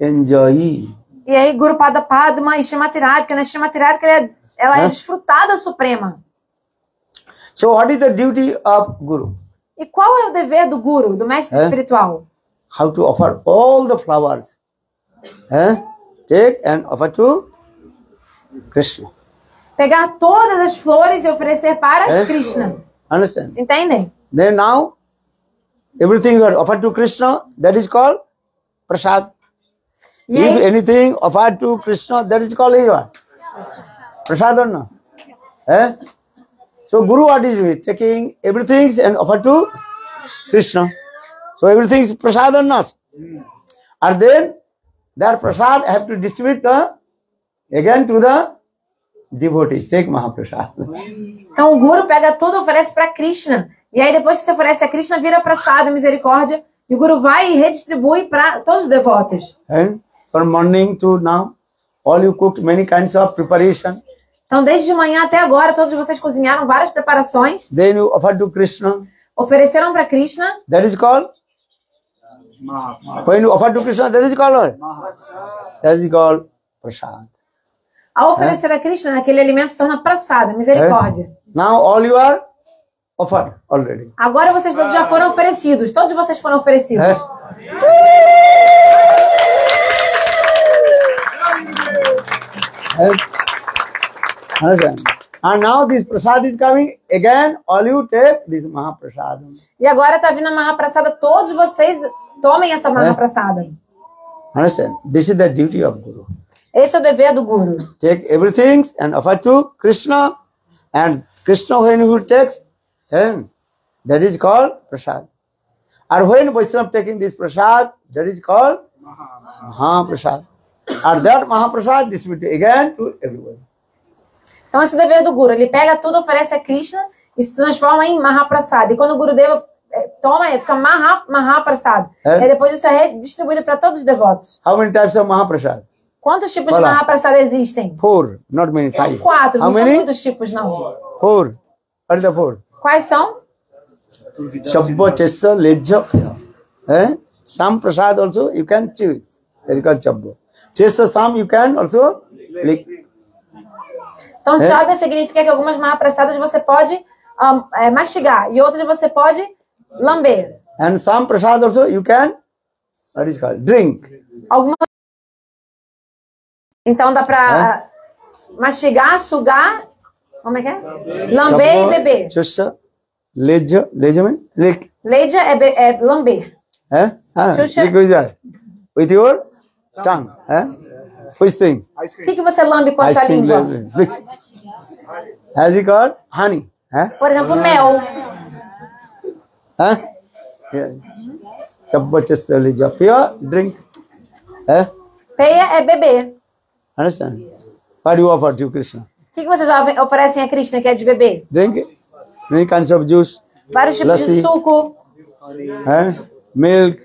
enjoyee. E aí, Guru Pada Padma e Shrimati Radhika, né? Shrimati Radhika, ela é, ela é desfrutada suprema. So what is the duty of Guru? E qual é o dever do Guru, do mestre Hã? espiritual? How to offer all the flowers. Eh? Take and offer to Krishna. Pegar todas as flores e oferecer para Hã? Krishna. Understand? Entendem? Then now, everything you are offered to Krishna, that is called prasad. E If anything offered to Krishna, that is called what? Prasad or no? Eh? So Guru what is doing? Taking everything and offer to Krishna. So everything is prasad or not? And then that prasad have to distribute the again to the devotees. Take Mahaprasad. então o Guru pega tudo e oferece para Krishna. E aí, depois que você oferece a Krishna, vira praçada, misericórdia. E o Guru vai e redistribui para todos os devotos. And from morning to now, all you cooked many kinds of preparation. Então, desde de manhã até agora, todos vocês cozinharam várias preparações, Then you offer to Krishna. ofereceram para Krishna. That is called. When you offer to Krishna, that is called? That is called prasad. Ao oferecer a Krishna, aquele alimento se torna praçada, misericórdia. Now all you are offered already. Agora vocês todos já foram oferecidos. Todos vocês foram oferecidos. Yes. Yes. Understand? And now this prasad is coming again. All you take this Mahaprasad. E agora tá vindo a Mahaprasada. Todos vocês tomem essa Mahaprasada. Understand? This is the duty of Guru. Esse é o dever do Guru. Take everything and offer to Krishna. And Krishna, when he takes, then that is called prasad. And when Vaishnava taking this prasad, that is called Mahaprasad. And that Mahaprasad distributed again to everyone. Então esse é dever do Guru. Ele pega tudo, oferece a Krishna e se transforma em Mahaprasada. E quando o Gurudeva eh, toma, eh, fica Maha, Mahaprasada. É. E depois isso é redistribuído para todos os devotos. How many types of Mahaprasad? Quantos tipos de lá. Mahaprasada existem? Four, not many. São quatro, How não são many? muitos tipos, não. Four. What are the four? Quais são? Chabba, Chessa, Lejja. Eh? Some prasad also you can choose. That is called Chabba. Chessa, some you can also lick. Então, É. Chabya significa que algumas Mahaprasadas você pode ah, eh, mastigar e outras você pode lamber. And some prasad also you can, what is called, drink. Alguma... Então dá pra mastigar, sugar, como é que é? Lamber e beber. Chusha, leja, leja mean lick. Leija é, be- é lamber. Eh? Ah, Chusha. lick with your, tongue. Eh? Which thing? O que, que você lambe com a Ice sua cream, língua? lick. As you call honey. Eh? Por exemplo, mel. Huh? Yes. Chabba, chessa, leja. Pure drink. Eh? Peia é beber. Understand? What do you offer to Krishna? O que, que vocês ofe- oferecem a Krishna que é de beber? Drink many kinds of juice, Vários tipos de Lassi. suco, eh? milk.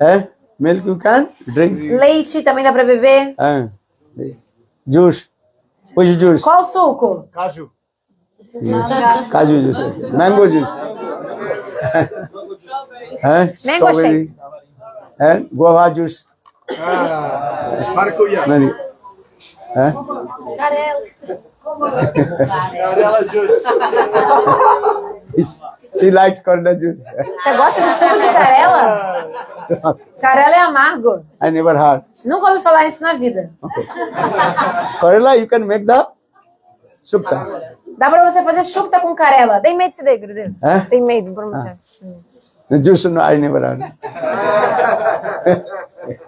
Eh? Milk you can drink. leite também dá pra beber. Eh? Juice. Which juice? Qual suco? Kaju juice. Mango juice. eh? Mango Strawberry. Eh? Guava juice. Maracujá. Many. Eh? She likes corona juice. Você gosta do suco de carela? Carela é amargo. I never heard. Nunca ouvi falar isso na vida. Corella, you can make the sukta. Dá pra você fazer chucta com carela. Tem medo disso daí, Gurudev? Eh? Tem medo, por você. The juice, no, I never heard.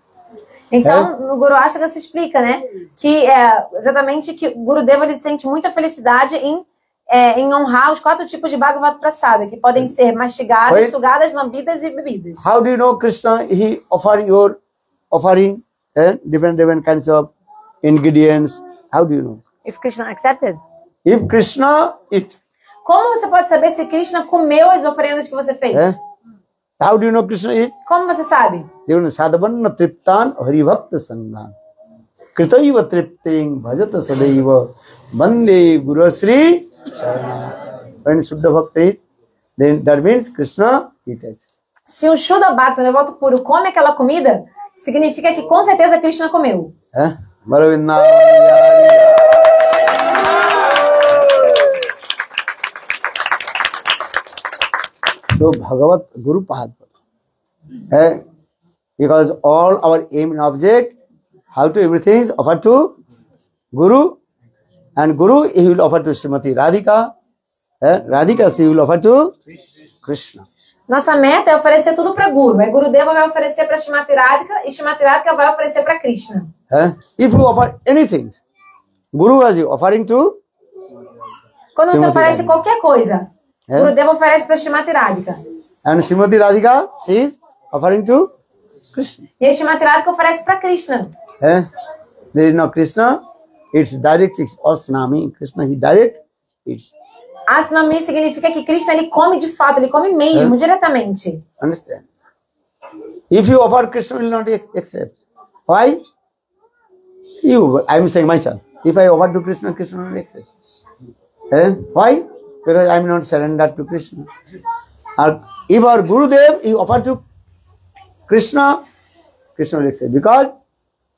Então, no Guru Ashtaka se explica, né? Que é exatamente que o Gurudeva ele sente muita felicidade em, é, em honrar os quatro tipos de Bhagavad Prasada, que podem ser mastigadas, Oi? sugadas, lambidas e bebidas. How do you know Krishna? He offer your offering and different different kinds of ingredients. How do you know? If Krishna accepted. If Krishna eat, Como você pode saber se Krishna comeu as oferendas que você fez? eh? How do you know Krishna eat? Como você sabe? Even sadhavanna triptan haribhakta sangan. Kritaiva tripting bhajata sadaiva bande guru sri. When Suddha Bhakta eat, then that means Krishna eated. Se um Shuddha Bhakta, um devoto puro, come aquela comida, significa que com certeza Krishna comeu. Eh? Maravinda. So Bhagavat Guru Pad. Eh? Because all our aim and object, how to everything is offered to Guru, and Guru he will offer to Srimati Radhika, eh? Radhika she will offer to Krishna. Nossa meta é oferecer tudo para Guru. Aí Gurudeva vai oferecer para Shrimati Radhika e Shrimati Radhika vai oferecer para Krishna. Eh? If you offer anything, Guru was offering to Quando você oferece qualquer coisa, É? Gurudeva oferece para Shrimati Radhika. and Srimati Radhika she is offering to Krishna. E a Shrimati Radhika oferece para Krishna. Eh? There is no Krishna, it's direct, it's Asnami. Krishna, he direct, it's. Asnami significa que Krishna ele come de fato, ele come mesmo, diretamente. Understand? If you offer, Krishna will not ac- accept. Why? You, I am saying myself. If I offer to Krishna, Krishna will not accept. Eh? Why? Because I am not surrendered to Krishna. Or if our Gurudev, he offer to Krishna, Krishna will accept. Because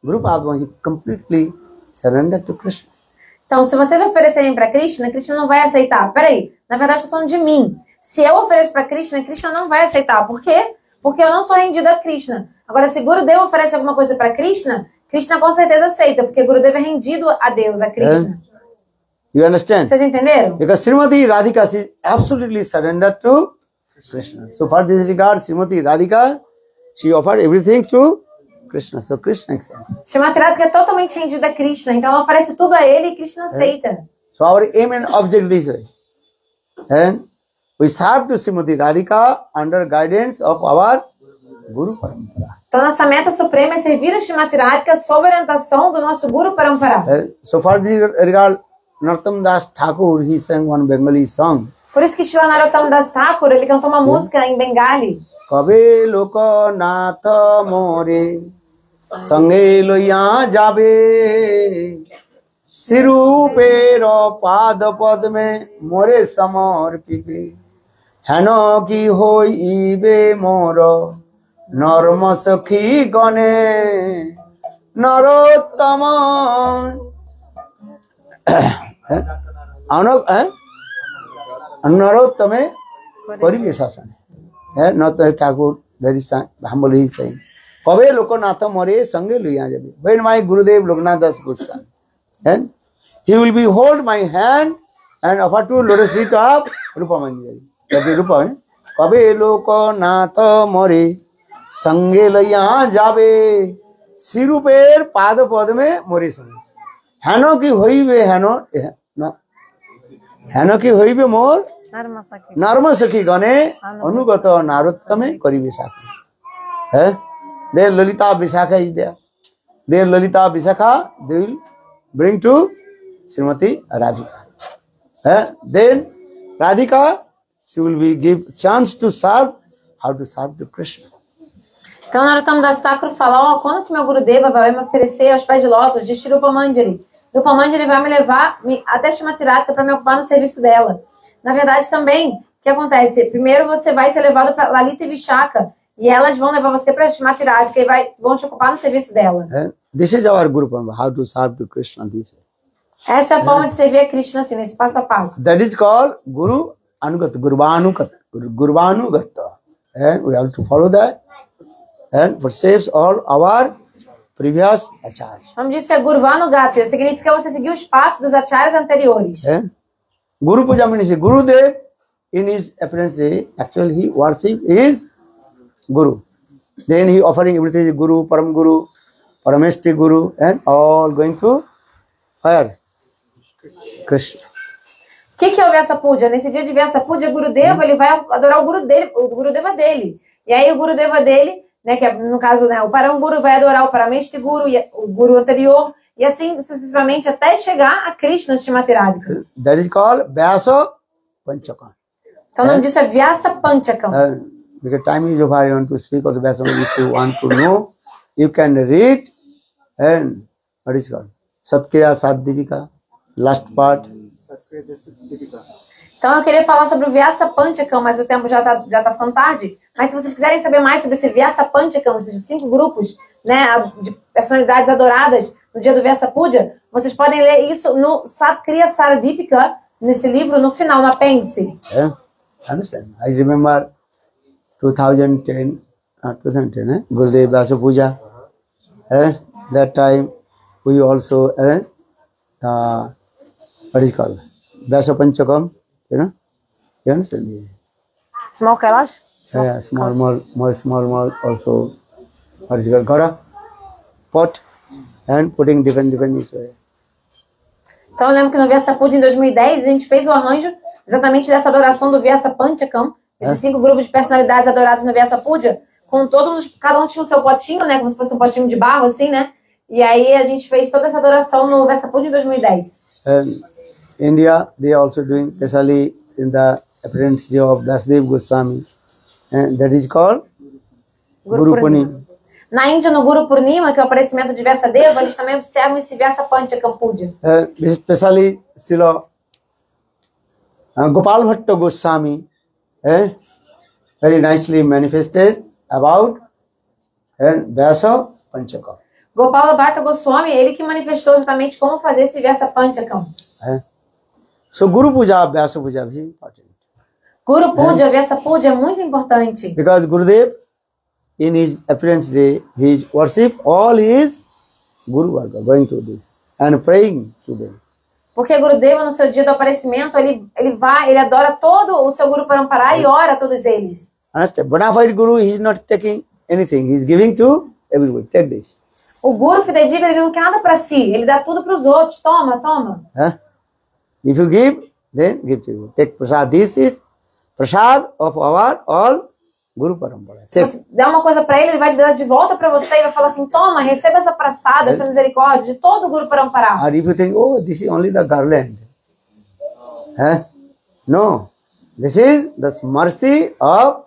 Guru Padma, he completely surrendered to Krishna. Então, se vocês oferecerem para Krishna, Krishna não vai aceitar. Peraí, na verdade, estou falando de mim. Se eu ofereço para Krishna, Krishna não vai aceitar. Por quê? Porque eu não sou rendido a Krishna. Agora, se Gurudeva oferece alguma coisa para Krishna, Krishna com certeza aceita, porque Gurudeva é rendido a Deus, a Krishna. You understand? Vocês entenderam? Because Srimati Radhika is absolutely surrendered to Krishna. So for this regard, Srimati Radhika, she offered everything to Krishna. So Krishna accepted. Shrimati Radhika é totalmente rendida a Krishna, então ela oferece tudo a ele e Krishna aceita. So our aim and object this way. And we serve to Srimati Radhika under guidance of our Guru Parampara. Então, nossa meta suprema é servir a Shrimati Radhika sob orientação do nosso Guru Parampara. Uh, So for this regard, Nartam Das Thakur, he sang one Bengali song. Por isso que Shila Narottam Das Thakur, ele cantou uma música em Bengali. কবে লোকনাথ মোরে সঙ্গে লইয়া যাবে শ্রীরূপের পাদ পদ্মে মোরে সমর্পিবে হেন কি হইবে মোর নর্ম সখী গণে নরোত্তম অন নরোত্তমে করিবে শাসন হ্যাঁ নত ঠাকুর ভেরি হাম্বল হি saying কবে লোকনাথ মরে সঙ্গে লইয়া যাবে when my গুরুদেব লোকনাথ দাস Goswami and he will be hold my hand and offer to lotus feet of Rupmanjari that is রূপা eh? কবে লোকনাথ মরে সঙ্গে লইয়া যাবে শ্রীরূপের পাদ পদ্মে মরে সঙ্গে হেন কি হইবে হেন এ- না- হেন কি হইবে মোর নর্ম সখী গণে অনুগত নারোত্তমে করিবে সাথে হ্যাঁ দের ললিতা Bishakha is there their lolita visakha they will bring to Srimati Radhika eh? then Radhika she will be give chance to serve how to serve to Krishna Então, Narottam Das Thakur fala, ó, quando que meu Gurudeva vai me oferecer aos pés de lótus de Shri Rupamandjari? Rupamandjari vai me levar me- até Shrimati Radhika para me ocupar no serviço dela. Na verdade, também, o que acontece? Primeiro você vai ser levado para Lalita e Vishaka, e elas vão levar você para Shrimati Radhika e vai, vão te ocupar no serviço dela. eh? this is our Guru Parampara, how to serve to Krishna this Essa é a forma de servir a Krishna, assim, nesse passo a passo. that is called Guru Anugat, Gurvanugat, Gurvanugat. And we have to follow that. And for saves all our previous acharyas. Nome disso é Gurvanugata. Significa você seguir os passos dos acharyas anteriores. Eh? Guru Puja means Gurudev in his appearance day, actually he worship is Guru. Then he offering everything is Guru, Param Guru, Parameshti Guru, and all going to where? Krishna. O que, que é o Vyasa Puja? Nesse dia de Vyasa Puja, Gurudeva, ele vai adorar o Guru dele, o Gurudeva dele. E aí o Gurudeva dele, né, que é, no caso, né, o Param Guru vai adorar o Parameshti Guru, e o Guru anterior, e assim sucessivamente até chegar a Krishna Srimati Radhika. That is called Vyasa Panchakam. Então o nome disso é Vyasa Panchakam. Uh, because time is over, I want to speak of the Vyasa. If you want to know, you can read and what is called? Satkriya Sadhivika, last part. Então eu queria falar sobre o Vyasa Panchakam, mas o tempo já está já tá ficando tarde. Mas se vocês quiserem saber mais sobre esse Vyasa Panchakam, esses cinco grupos né, de personalidades adoradas no dia do Vyasa Puja, vocês podem ler isso no Satkriya Saradipika, nesse livro, no final, no apêndice. Yeah, understand? I remember 2010, uh, 2010, eh? Gurudev Vyasa Puja. Eh? That time we also, eh? Uh, what is called? Vyasa Panchakam, you know? You understand? Small Kailash? Yeah, small, small, small, small, small, also, called? Gora, pot, and putting different, different way. Então eu lembro que no Vyasa Puja em 2010 a gente fez o arranjo exatamente dessa adoração do Vyasa Panchakam, esses cinco grupos de personalidades adorados no Vyasa Puja, com todos, cada um tinha o seu potinho, né, como se fosse um potinho de barro assim, né? E aí a gente fez toda essa adoração no Vyasa Puja em 2010. And India, they are also doing, especially in the day of Vasdev Goswami, that is called Guru Purnima. Na Índia, no Guru Purnima, que é o aparecimento de Vyasa Deva, eles também observam esse Vyasa Panchakam Puja. Uh, especially Srila uh, Gopal Bhatta Goswami, eh, very nicely manifested about and Vyasa Panchakam. Gopala Bhatta Goswami, ele que manifestou exatamente como fazer esse Vyasa Panchakam. Eh. So Guru Puja, Vyasa Puja, important. Guru Puja, Vyasa Puja é muito importante. Because Gurudev, in his appearance day, he worship all his Guru Varga, going to this and praying to them. Porque Gurudeva, no seu dia do aparecimento, ele, ele vai, ele adora todo o seu Guru Parampara e ora a todos eles. Understand? Bona fide Guru, he is not taking anything. He is giving to everybody. Take this. O Guru fidedigno, ele não quer nada para si, ele dá tudo para os outros. Toma, toma. Huh? If you give, then give to you. Take prasad. This is prasad of our all Guru Parampara. Se você der uma coisa para ele, ele vai te dar de volta para você e vai falar assim: toma, receba essa praçada, essa misericórdia de todo o Guru Parampara. Or if you think, oh, this is only the garland. Huh? No. This is the mercy of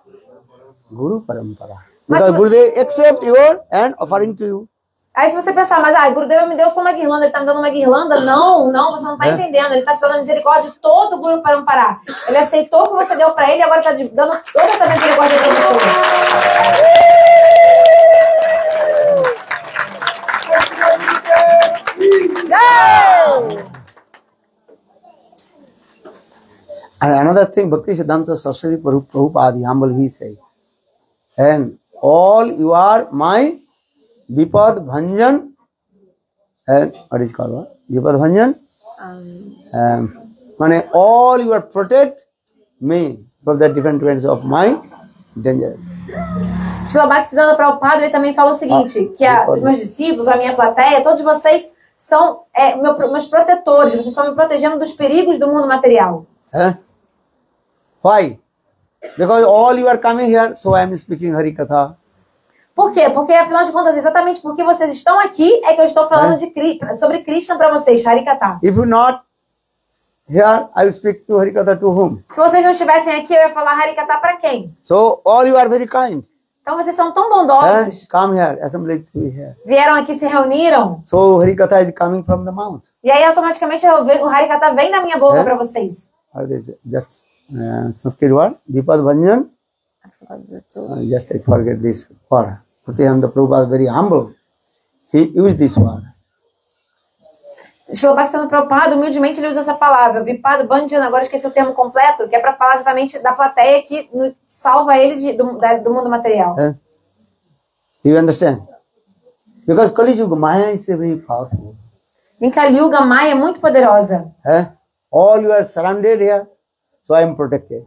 Guru Parampara. Mas- Because Gurudev accept your and offering to you. Aí se você pensar, mas ai, Gurudeva me deu só uma guirlanda, ele tá me dando uma guirlanda? Não, não, você não tá É. entendendo. Ele tá te dando misericórdia de todo o Guru Parampara. Ele aceitou o que você deu para ele e agora tá dando toda essa misericórdia para você. And another thing, Bhakti Siddhanta Saraswati Prabhu- Prabhupada, humble he say, and all you are my Vipad Bhanjan, and what is called what? Vipad Bhanjan? Um, mane all you are protect me from the different kinds of my danger. Bhaktisiddhanta Prabhupada, ele também fala o seguinte, que a, os meus discípulos, a minha plateia, todos vocês são é, meu- meus protetores, vocês estão me protegendo dos perigos do mundo material. Huh? Why? Because all you are coming here, so I am speaking Hari Katha. Por quê? Porque, afinal de contas, exatamente porque vocês estão aqui, é que eu estou falando de, Kri- sobre Krishna para vocês, Harikata. If you not here, I will speak to Hari Katha to whom? Se vocês não estivessem aqui, eu ia falar Harikata para quem? So all you are very kind. Então vocês são tão Eh? bondosos, Come here, assembly here. vieram aqui, se reuniram, So Harikatha is coming from the mouth. e aí automaticamente ve- o Harikata vem da minha boca É? para vocês. Just uh, Sanskrit word, Vipad Bhanjan. Uh, just I forget this word. Pratihanda Prabhupada very humble. He used this word. Shila Bhaktisiddhanta Prabhupada, humildemente, ele usa essa palavra, Vipada Bandhana, agora esqueci o termo completo, que é para falar exatamente da plateia que salva ele de- do, da- do mundo material. Do you understand? Because Kali Yuga, Maya is very powerful. Em Kali Yuga, Maya é muito poderosa. Eh? All you are surrounded here, so I am protected.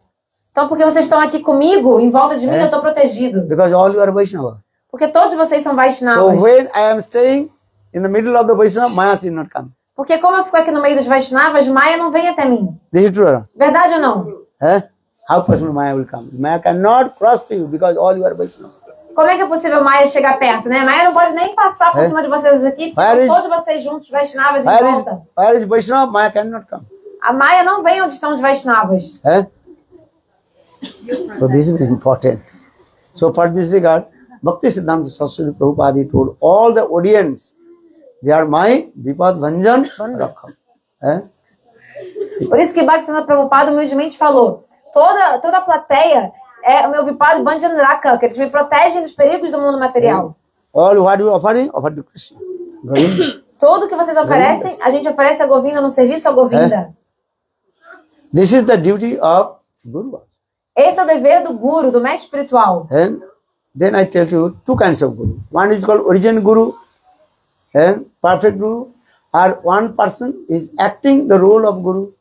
Então, porque vocês estão aqui comigo, em volta de mim, É. eu estou protegido. Because all you are Vaishnava. Porque todos vocês são So Vaishnavas. when I am staying in the middle of the Vaishnava, Maya did not come. Porque como eu fico aqui no meio dos Vaishnavas, Maya não vem até mim. This is true. Verdade ou não? Eh? How possible Maya will come? Maya cannot cross to you because all you are Vaishnava. Como é que é possível Maia chegar perto, né? Maia não pode nem passar por É. cima de vocês aqui, porque is- todos vocês juntos, Vaishnavas, em volta. where is Vaishnava? Maya cannot come. A Maia não vem onde estão os Vaishnavas. Eh? So this is important. So for this regard, Bhakti Siddhanta Saraswati Prabhupada told all the audience, they are my Vipad Vanjan Rakham. Eh? Por isso que Bhaktisiddhanta Prabhupada humildemente falou, toda, toda a plateia é o meu Vipado Bandhanraka, que eles me protegem dos perigos do mundo material. All what you offering, offer to Krishna. Tudo que vocês oferecem, a gente oferece a Govinda no serviço a Govinda. This is the duty of Guru. Esse é o dever do Guru, do mestre espiritual. And then I tell you two kinds of Guru. One is called origin Guru and perfect Guru. Or one person is acting the role of Guru.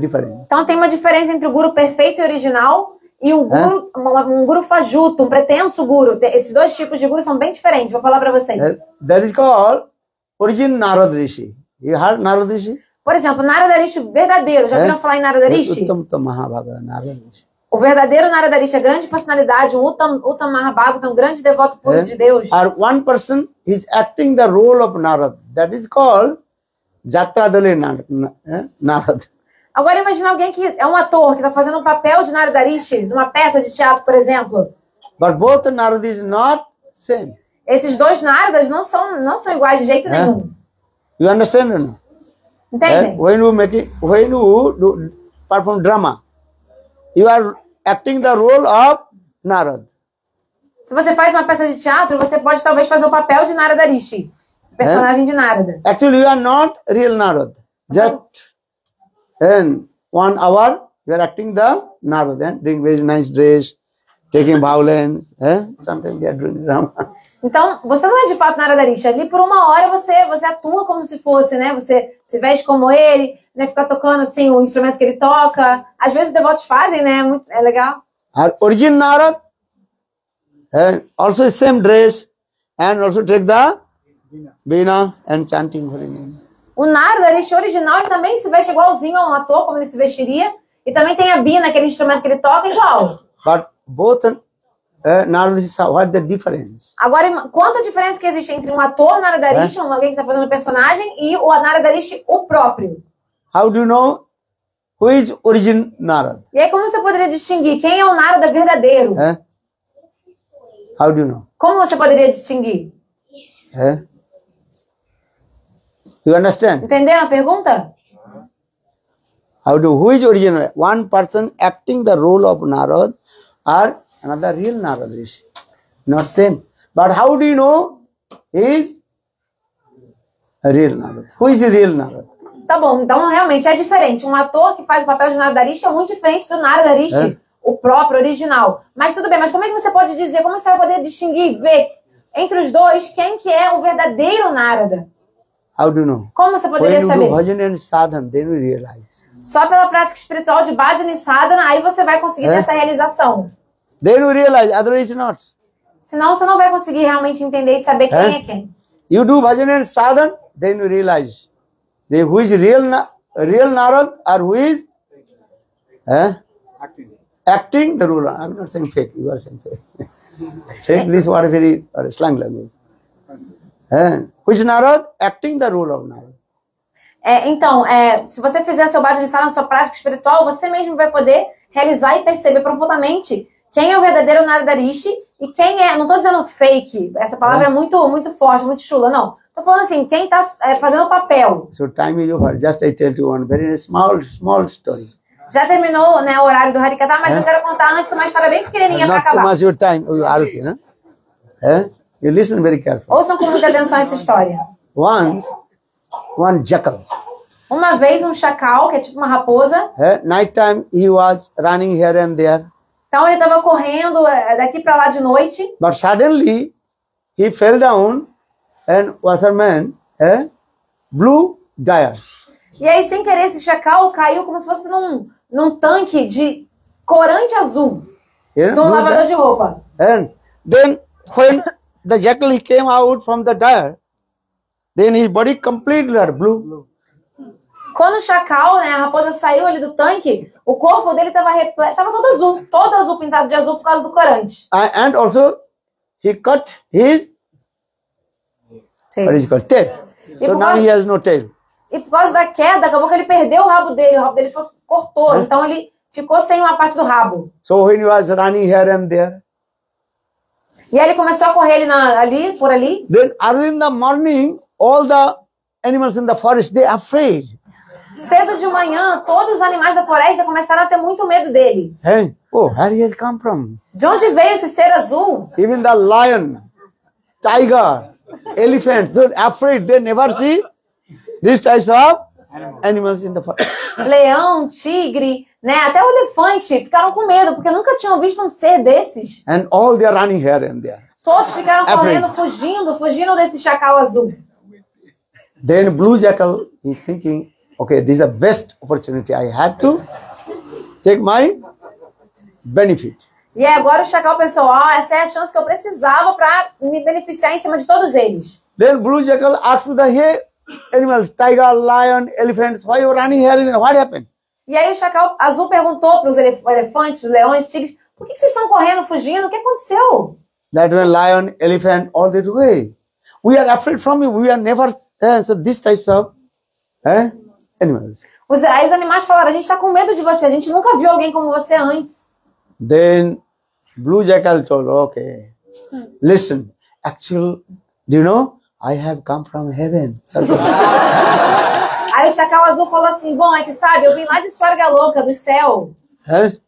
Different. Então tem uma diferença entre o Guru perfeito e original e o Guru, um, um Guru fajuto, um pretenso Guru. Esses dois tipos de Guru são bem diferentes, vou falar para vocês. Uh, that is called origin Narad Rishi. You heard Narad Rishi? Por exemplo, Narada Rishi verdadeiro. Já É? viram falar em Narada Rishi? Uttam Mahabhaga Narad Rishi. O verdadeiro Narada Rishi, a grande personalidade, um Uttam, Uttam Mahabhagata, um grande devoto puro Eh? de Deus. Or one person is acting the role of Narad. That is called Jatra Dale Narad. eh, Narad. Agora imagina alguém que é um ator, que está fazendo um papel de Narada Rishi, numa peça de teatro, por exemplo. But both Narad is not same. Esses dois Naradas não são, não são iguais de jeito É? nenhum. You understand? Eh, Entendem? When you make it, when you do, perform drama, you are acting the role of Narad. Se você faz uma peça de teatro, você pode talvez fazer o papel de Narada Rishi, personagem de Narada. Actually, you are not real Narad. Just in one hour, you are acting the Narad and doing very nice dress, taking violence. Eh? Sometimes they are doing drama. Então, você não é de fato Narada Rishi. Ali por uma hora você, você atua como se fosse, né? Você se veste como ele, né? Fica tocando assim o instrumento que ele toca. Às vezes os devotos fazem, né? É legal. Our origin Narad, and also same dress, and also take the Veena and chanting Holy Name. O Narada Rishi original ele também se veste igualzinho a um ator, como ele se vestiria. E também tem a Bina, aquele instrumento que ele toca, igual. But both uh, what the difference? Agora, quanta diferença que existe entre um ator Narada Rishi, um- alguém que está fazendo personagem, e o Narada Rishi, o próprio. How do you know who is origin Narad? E aí, como você poderia distinguir quem é o Narada verdadeiro? Eh? How do you know? Como você poderia distinguir? Eh? You understand? Entenderam a pergunta? How do who is original? One person acting the role of Narad or another real Narad Rishi. Not same. But how do you know he is a real Narad? Who is real Narad? Tá bom, então realmente é diferente. Um ator que faz o papel de Narada Rishi é muito diferente do Narada Rishi, É. o próprio original. Mas tudo bem, mas como é que você pode dizer, como você vai poder distinguir, ver entre os dois quem que é o verdadeiro Narada? How do you know? Como você poderia saber? do bhajan and sadhan, then you realize. Só pela prática espiritual de Bhajana e Sadhana, aí você vai conseguir ter É. essa realização. Then you realize, otherwise not. Senão você não vai conseguir realmente entender e saber quem É. é quem. You do bhajan and sadhan, then you realize the, who is real, Na- real Narad or who is eh? acting the role. I'm not saying fake, you are saying fake. fake, this word very uh, slang language. Eh? Who is Narad? Acting the role of Narad. É, então, é, se você fizer seu e Sadhana na sua prática espiritual, você mesmo vai poder realizar e perceber profundamente quem é o verdadeiro Narada Rishi e quem é, não estou dizendo fake, essa palavra é, muito, muito forte, muito chula, não. Estou falando assim, quem está fazendo o papel. So time is over. Just I tell you one very small, small story. Já terminou né, o horário do Harikata, mas eu quero contar antes uma história bem pequenininha para Not too acabar. much your time, oh, Aruti, no? Eh? You listen very carefully. Ouçam com muita atenção essa história. Once, one jackal. Uma vez um chacal, que é tipo uma raposa, Eh? Night time he was running here and there. Então ele estava correndo é, daqui para lá de noite, But suddenly he fell down and washerman a blue dryer. E aí, sem querer, esse chacal caiu como se fosse num, num tanque de corante azul, num know, blue lavador dryer. de roupa. And then when the jackal he came out from the dryer, then his body completely are blue. Quando o chacal, né, a raposa saiu ali do tanque, o corpo dele tava, repleto, tava todo azul, todo azul, pintado de azul por causa do corante. Uh, and also he cut his what is called tail. So now causa- he has no tail. E por causa da queda, acabou que ele perdeu o rabo dele, o rabo dele foi, cortou, então ele ficou sem uma parte do rabo. So when he was running here and there, E aí ele começou a correr ali, na- ali por ali, then early in the morning, all the animals in the forest they afraid. Cedo de manhã, todos os animais da floresta começaram a ter muito medo dele. Hey, oh, where he has come from? De onde veio esse ser azul? Even the lion, tiger, elephant, they're afraid. They never see these types of animals in the forest. Leão, tigre, né? Até o elefante ficaram com medo, porque nunca tinham visto um ser desses. And all they are running here and there. Todos ficaram Afraid. correndo, fugindo, fugindo desse chacal azul. Then blue jackal is thinking, okay, this is the best opportunity. I have to take my benefit. E aí agora o chacal pensou, ó, essa é a chance que eu precisava para me beneficiar em cima de todos eles. Then blue jackal asked the hey, animals, tiger, lion, elephants, why you running here? What happened? E aí o chacal azul perguntou para os elefantes, os leões, tigres, por que, que vocês estão correndo, fugindo? O que aconteceu? That when lion, elephant, all that way. We are afraid from you. We are never uh, so these types of uh, animals. Os, aí os animais falaram, a gente está com medo de você, a gente nunca viu alguém como você antes. Then blue jackal told, okay, listen, actual, do you know, I have come from heaven. Aí o chacal azul falou assim, bom, é que sabe, eu vim lá de Suarga Louca, do céu. Huh?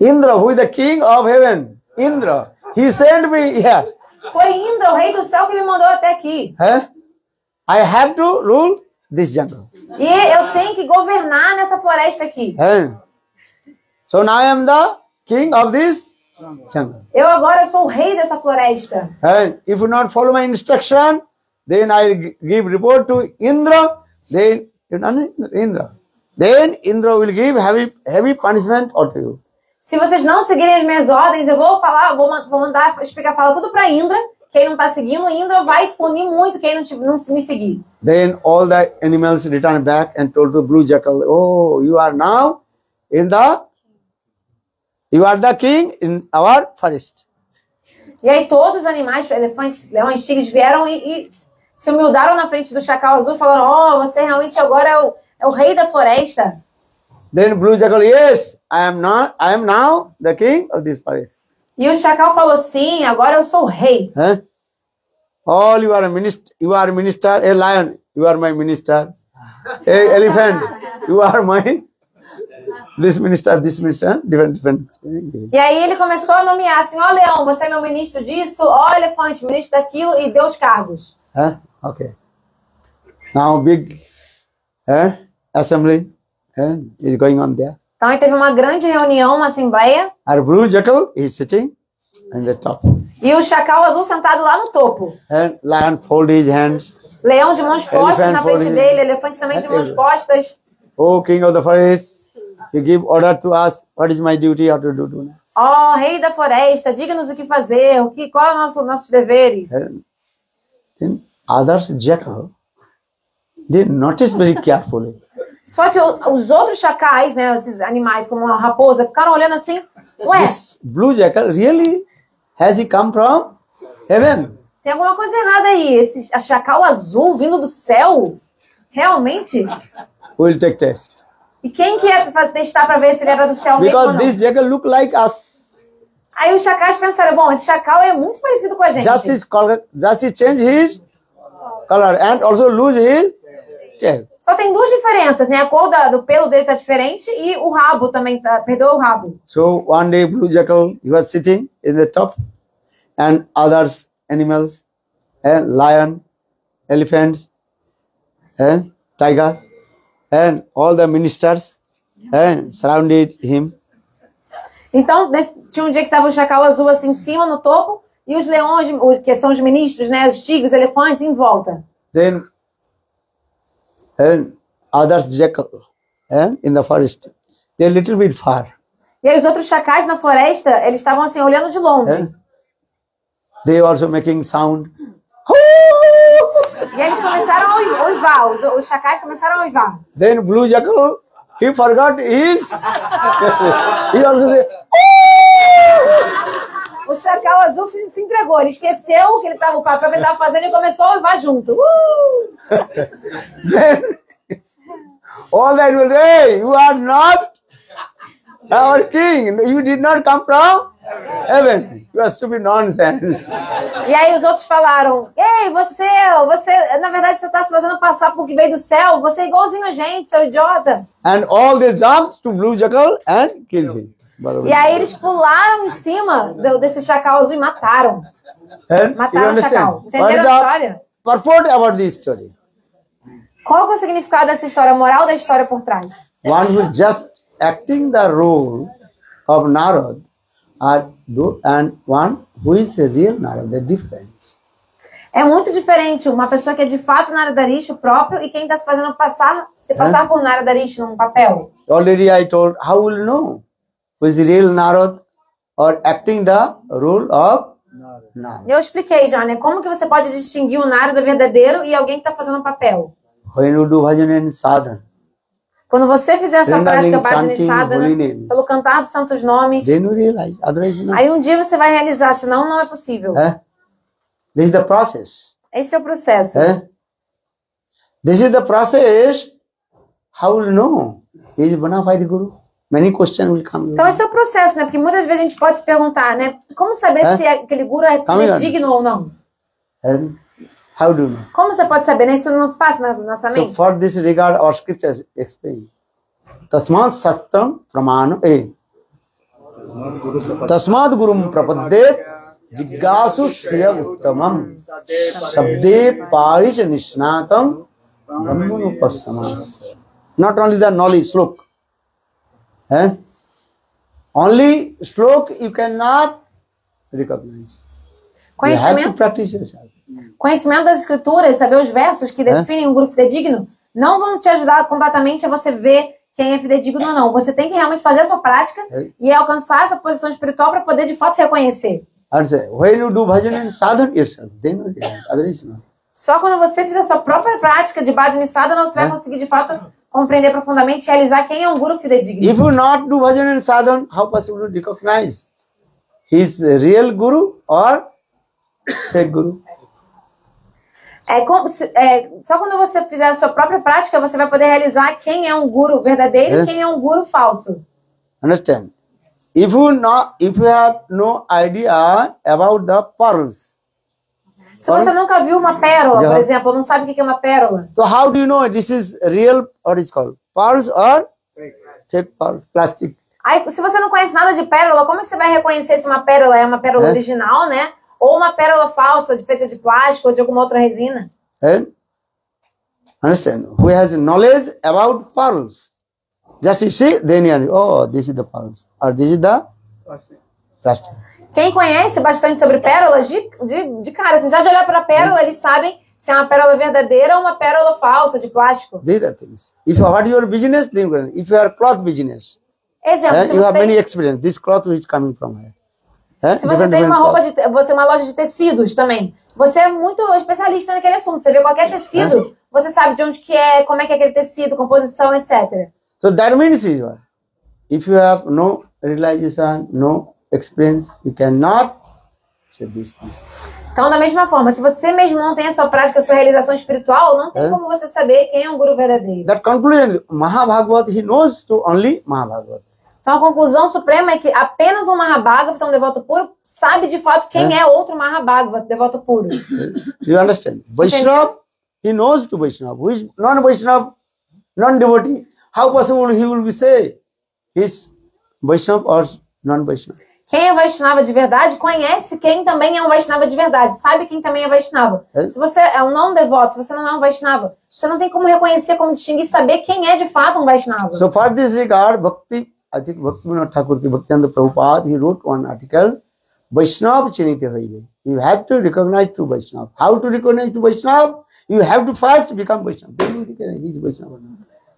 Indra, who is the king of heaven? Indra, he sent me here. Foi Indra, o rei do céu, que me mandou até aqui. Huh? I have to rule this jungle. E eu tenho que governar nessa floresta aqui. Huh? So now I am the king of this jungle. Eu agora sou o rei dessa floresta. And if you not follow my instruction, then I give report to Indra. Then Indra. Then Indra will give heavy heavy punishment unto you. Se vocês não seguirem as minhas ordens, eu vou falar, vou, ma- vou mandar explicar, fala tudo pra Indra. Quem não tá seguindo, Indra vai punir muito quem não, te- não me seguir. Then all the animals return back and told the blue jackal, "Oh, you are now in the you are the king in our forest." E aí todos os animais, elefantes, leões, tigres vieram e, e se humildaram na frente do chacal azul, falando: Oh, você realmente agora é o, é o rei da floresta. Then blue jackal, "Yes, I am not. I am now the king of this forest." E o chacal falou: Sim, agora eu sou rei. Huh? All you are a minister. You are a minister. A lion, you are my minister. A elephant, you are my this minister. This minister, different, different. E aí ele começou a nomear assim: Ó, leão, você é meu ministro disso, ó, elefante, ministro daquilo, e deu os cargos. Huh? Okay. Now big huh? assembly huh? is going on there. Então aí teve uma grande reunião, uma assembleia, Our blue jackal is sitting in the top. e o chacal azul sentado lá no topo. And lion fold his hands. Leão de mãos postas Elephant na frente holding- dele, elefante também de mãos postas. Oh, king of the forest, you give order to us. What is my duty? How to do? do? Ó, rei da floresta, diga-nos o que fazer, o que, qual é o nosso, nossos deveres. And then others jackal, they notice very carefully. Só que os outros chacais, né, esses animais como a raposa, ficaram olhando assim, ué, This blue jackal really has he come from heaven? tem alguma coisa errada aí. Esse chacal azul vindo do céu, realmente? We'll take test. E quem que ia testar pra ver se ele era do céu mesmo Because não? this jackal look like us. Aí os chacais pensaram, bom, esse chacal é muito parecido com a gente. Just his color, just he change his color and also lose his tail. Só tem duas diferenças, né? A cor da- do pelo dele tá diferente e o rabo também tá, perdeu o rabo. So one day blue jackal he was sitting in the top, and others animals, and lion, elephants, and tiger, and all the ministers, and surrounded him. Então, tinha um dia que tava o chacal azul assim em cima, no topo, e os leões, que são os ministros, né? Os tigres, elefantes em volta. Then, and others jackal, and in the forest, they're little bit far. E aí os outros chacais na floresta, eles estavam assim, olhando de longe. And they also making sound. E eles começaram a uivar, os, os chacais começaram a uivar. Then blue jackal, he forgot his. he also say, O chacal azul se, se entregou, ele esqueceu o que ele tava, o papel que ele estava fazendo e começou a uivar junto. Uh! all say, you are not our king. You did not come from heaven. You are stupid nonsense. E aí os outros falaram: Ei, você, você, na verdade, você está se fazendo passar por que veio do céu, você é igualzinho a gente, seu idiota. And all they jumped to blue jackal and killed him. E aí eles pularam em cima do- desse chacal azul e mataram. And you Mataram o chacal. Entenderam a história? purport about this story? Qual é o significado dessa história, a moral da história por trás? One who just acting the role of are do, and one who is a real Narad, the difference. É muito diferente uma pessoa que é de fato Naradarish, o próprio, e quem está se fazendo passar, se passar por Naradarish num papel. Already I told, how will you know who is real Narad or acting the role of Narad? Eu expliquei já, né? Como que você pode distinguir o Narada verdadeiro e alguém que está fazendo papel? When you do bhajan and sadhana, Quando você fizer a sua prática Bhajani chanting Sadhana, holy names. pelo cantar dos santos nomes, realize, aí um dia você vai realizar, senão não é possível. Eh? This is the process. Esse é o processo. Eh? This is the process. How will you know? He is bona fide guru. Many questions will come. Então esse é o processo, né? Porque muitas vezes a gente pode se perguntar, né? Como saber É? se aquele guru é aí, digno ou não? And how do you know? Como você pode saber, né? Isso não passa na nossa So mente. for this regard, our scriptures explain. Tasmat sastram pramana eh. Tasmat gurum prapadet jiggasu sriya uttamam shabde parich nishnatam brahmanupassamas. Not only the knowledge slok. Eh? Only slok you cannot recognize. Conhecimento, conhecimento das escrituras, saber os versos que definem um guru fidedigno, não vão te ajudar completamente a você ver quem é fidedigno ou não. Você tem que realmente fazer a sua prática É. e alcançar essa posição espiritual para poder de fato reconhecer. And say, when you do bhajan and sadhana yourself, then you realize. Otherwise, no. Só quando você fizer a sua própria prática de Bhajani Sadhana, você vai É. conseguir de fato compreender profundamente e realizar quem é um guru fidedigno. If you not do bhajan and sadhana, how possible to recognize his real guru or fake guru? É, como se- é, só quando você fizer a sua própria prática, você vai poder realizar quem é um guru verdadeiro É. e quem é um guru falso. Understand? If you not, if you have no idea about the pearls, Se você nunca viu uma pérola, por exemplo, não sabe o que é uma pérola, so how do you know this is real or it's called pearls or fake pearls, plastic? aí se você não conhece nada de pérola, como é que você vai reconhecer se uma pérola é uma pérola É. original, né? Ou uma pérola falsa, de- feita de plástico ou de alguma outra resina? And understand? Who has knowledge about pearls? Just you see, then you know, oh, this is the pearls or this is the plastic. Quem conhece bastante sobre pérolas, de, de, de cara, assim, já de olhar para a pérola, eles sabem se é uma pérola verdadeira ou uma pérola falsa, de plástico. These are things. If you what your business, then if you are cloth business, Exemplo, eh, se you você have many tem, experience. This cloth is coming from here. Eh, se você different- tem uma roupa cloth. de, te- você é uma loja de tecidos também, você é muito especialista naquele assunto. Você vê qualquer tecido, você sabe de onde que é, como é que é aquele tecido, composição, etc. So that means? If you have no realization, no experience, you cannot say this. this. Então, da mesma forma, se você mesmo não tem a sua prática, a sua realização espiritual, não tem É. como você saber quem é um guru verdadeiro. That conclusion, Mahabhagavad, he knows to only Mahabhagavad. Então, a conclusão suprema é que apenas um Mahabhagavata, um devoto puro, sabe de fato quem é, outro Mahabhagavata, devoto puro. You understand? Vaishnava, he knows to Vaishnava. Who is non-Vaishnava, non-devotee? How possible he will be say he's Vaishnava or non-Vaishnava? Quem é Vaishnava de verdade conhece quem também é um Vaishnava de verdade, sabe quem também é Vaishnava. É. Se você é um não devoto, se você não é um Vaishnava, você não tem como reconhecer, como distinguir, saber quem é de fato um Vaishnava. So for this regard, Bhakti, I think Bhaktivinoda Thakur, ki Bhaktivinoda Prabhupada, he wrote one article, Vaishnava chinite hoile. You have to recognize true Vaishnava. How to recognize true Vaishnava? You have to first become Vaishnava. Then you recognize Vaishnava.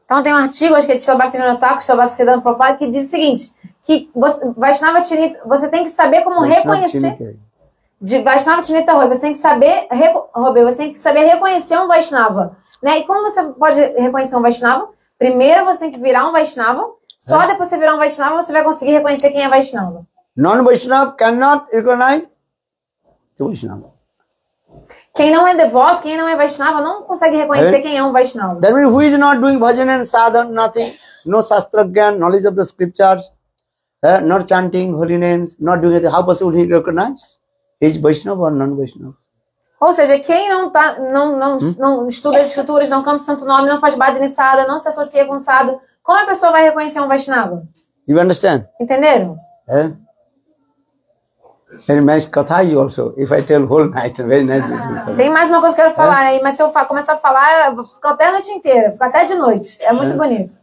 Então tem um artigo, acho que é de Shila Bhaktivinoda Thakur, Shila Bhaktisiddhanta Prabhupada, que diz o seguinte, que você, Vaishnava Chinita, você tem que saber como Vaishnava reconhecer... hoile. de Vaishnava Robe, você tem que saber, Robe, você tem que saber reconhecer um Vaishnava, né? E como você pode reconhecer um Vaishnava? Primeiro você tem que virar um Vaishnava, só É. depois você virar um Vaishnava você vai conseguir reconhecer quem é Vaishnava. Non-Vaishnava cannot recognize the Vaishnava. Quem não é devoto, quem não é Vaishnava, não consegue reconhecer É. quem é um Vaishnava. That means who is not doing bhajan and sadhan, nothing, no shastra gyan, knowledge of the scriptures, eh, not chanting holy names, not doing anything, how possible he recognize? He is Vaishnava or non-Vaishnava? Ou seja, quem não, tá, não, não, Hum? não estuda as escrituras, não canta o santo nome, não faz bhajana sada, não se associa com sado, como a pessoa vai reconhecer um Vaishnava? You understand? Entenderam? Eh? Very nice katha is also. If I tell whole night, very nice. Tem mais uma coisa que eu quero falar aí, mas se eu começar a falar, eu ficar até a noite inteira, ficar até de noite. É muito bonito.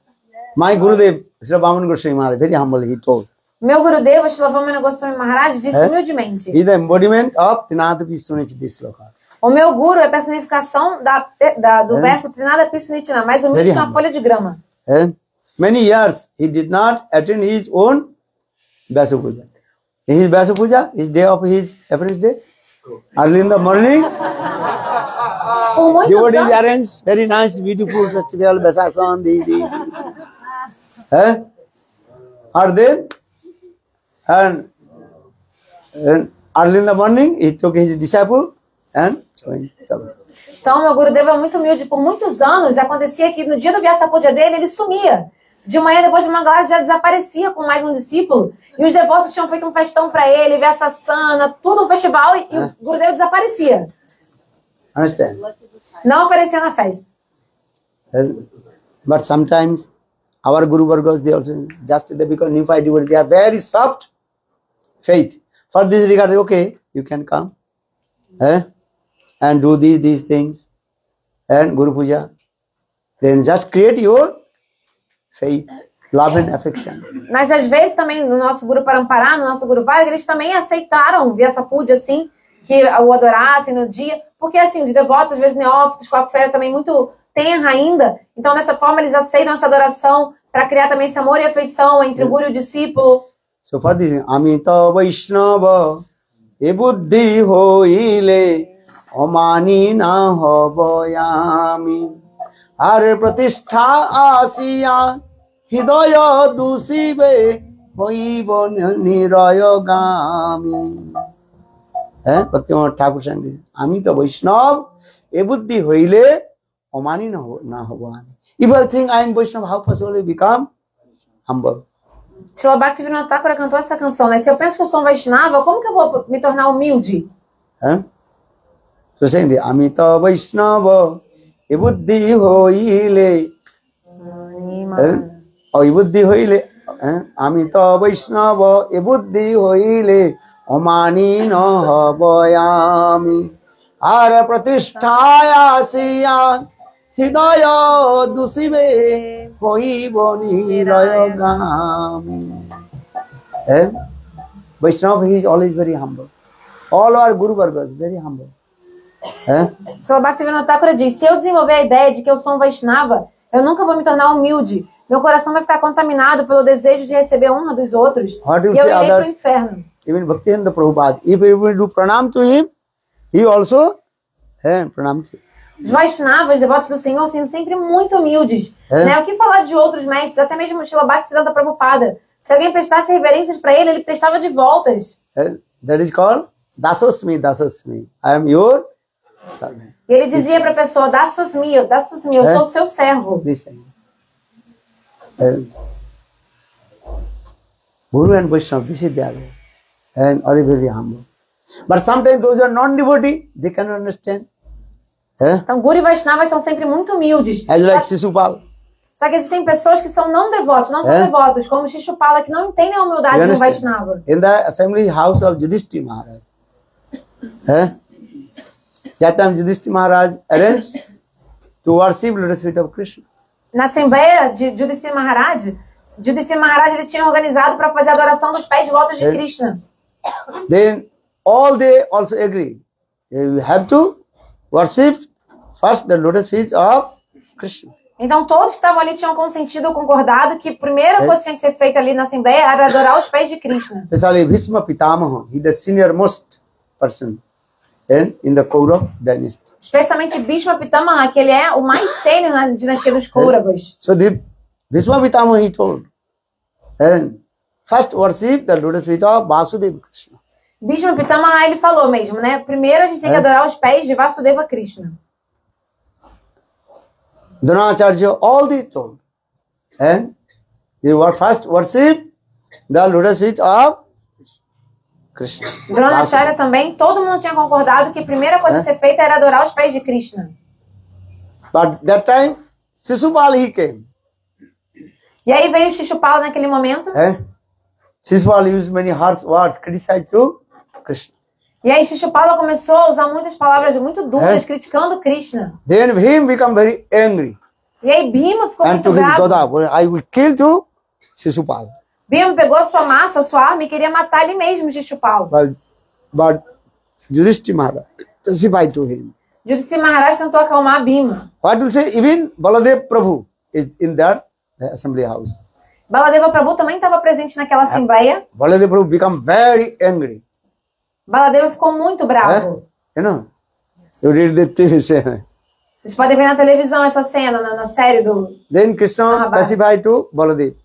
My Gurudev, Sri Bhaman Goswami Maharaj, very humble, he told. Meu Gurudeva, Srila Shilavamana Goswami Maharaj, disse É? humildemente: He the embodiment of Trinada Vishwanich Disloka. O meu Guru é a personificação da, da- do É? verso Trinada Pisunitina, mais humilde Very que uma folha de grama. And many years he did not attend his own Vyasa Puja. His Vyasa Puja, his day of his appearance day, early in the morning, Por muitos devotees anos, arrange very nice, beautiful festival, Vasasan, the, the, eh? Are there? And, and early in the morning, he took his disciple and joined então meu Gurudeva é muito humilde. Por muitos anos, acontecia que no dia do Vyasa Puja dele, ele sumia. De manhã, depois de uma hora, já desaparecia com mais um discípulo. E os devotos tinham feito um festão para ele, Vyasa Sana, tudo um festival, e, É. o Gurudeva desaparecia. Understand? Não aparecia na festa. But sometimes our Guru Vargas, they also, just they become unified devotees, they are very soft faith. For this regard, okay, you can come eh, and do these, these things and Guru Puja. Then just create your faith, love and affection. Mas às vezes também no nosso Guru Parampará, no nosso Guru Varga, eles também aceitaram ver essa puja assim, que o adorassem no dia, porque assim, os devotos, às vezes neófitos, com a fé também muito tenra ainda, então dessa forma eles aceitam essa adoração para criar também esse amor e afeição entre o Guru e o discípulo. So for this, Amita Vaishnava, e buddhi hoile, অমানি না হবয়ামি আর প্রতিষ্ঠা আসিয়া হৃদয় দূষিবে হইব নিরয়গামী হ্যাঁ ভক্তিমোহন ঠাকুর সঙ্গে আমি তো বৈষ্ণব এ বুদ্ধি হইলে অমানি না হব- না হব আমি If I think I am Vaishnava, how possible I become humble? Shila Bhaktivinoda Thakura cantou essa canção, né? Se eu penso que eu sou um Vaishnava, como que eu vou me tornar humilde? হ্যাঁ তো সেই আমি তো বৈষ্ণব এ বুদ্ধি হইলে হ্যাঁ? ওই বুদ্ধি হইলে হ্যাঁ? আমি তো বৈষ্ণব এ বুদ্ধি হইলে অমানি নহব আমি আর প্রতিষ্ঠায় আসিয়া হৃদয় দূষিবে হইব নিরয়গামী হ্যাঁ Vaishnava he is always very humble. All our Guru Vargas, very humble. Eh? Shila Bhaktivinoda Thakura diz, se eu desenvolver a ideia de que eu sou um Vaishnava, eu nunca vou me tornar humilde. Meu coração vai ficar contaminado pelo desejo de receber honra dos outros. What do you E eu say irei para o others? inferno. Even Bhaktivinoda Prabhupada, if we will do pranam to him, he also eh, pranam to Os Vaishnavas, devotos do Senhor, são sempre muito humildes. É. Né? O que falar de outros mestres, até mesmo Shila Bhaktisiddhanta Prabhupada. Se alguém prestasse reverências para ele, ele prestava de voltas. eh, That is called Dasosmi, Dasosmi. I am your servant. E ele dizia para a pessoa, suas mil, eu É. sou o seu servo. Listen. Eh, Guru and Vaishnava, this is their way. And are very humble. But sometimes those who are non-devotee, they cannot understand. Eh? Então, Guru e Vaishnavas são sempre muito humildes. Like Só, Sisupal. só que existem pessoas que são não devotos, não são É. devotos, como Shishupala, que não entendem a humildade um understand? Vaishnava. In the assembly house of Yudhishthira Maharaj. Eh? That time Yudhishthira Maharaj arranged to worship lotus feet of Krishna. Na Assembleia de Judicir Maharaj, Judicir Maharaj ele tinha organizado para fazer a adoração dos pés de lótus de É. Krishna. then all they also agree. You have to worship first the lotus feet of Krishna. Então todos que estavam ali tinham consentido ou concordado que a primeira coisa que tinha que ser feita ali na Assembleia era adorar os pés de Krishna. Especially Bhishma Pitamaha, he the senior most person in, in the Kaurav dynasty. Especialmente Bhishma Pitamaha, que ele é o mais sênior na dinastia dos Kauravas. So the Bhishma Pitamaha he told, and first worship the lotus feet of Vasudeva Krishna. Bhishma Pitamaha, ele falou mesmo, né? Primeiro a gente tem que É. adorar os pés de Vasudeva Krishna. Dronacharya all they told. And you were first worship the lotus feet of Krishna. Dronacharya também, todo mundo tinha concordado que a primeira coisa a ser feita era adorar os pés de Krishna. But that time, Sisupal he came. E aí veio o Shishupala naquele momento. Eh? Sisupal used many harsh words, criticized to Krishna. E aí Shishupala começou a usar muitas palavras muito duras, É. criticando Krishna. Then him become very angry. E aí Bhima ficou And muito bravo. Gada, I will kill to Sisupal. Bhima pegou a sua massa, a sua arma e queria matar ele mesmo, Shishupala. But, but Yudhishthira Maharaj specified to him. Judisi Maharaj tentou acalmar Bhima. What will say? Even Baladev Prabhu is in that assembly house. Baladeva Prabhu também estava presente naquela assembleia. Baladev Prabhu become very angry. Baladeva ficou muito bravo. You know, you read the TV channel. Vocês podem ver na televisão essa cena, na, na série do... Then Krishna Ah, pacified to Baladev.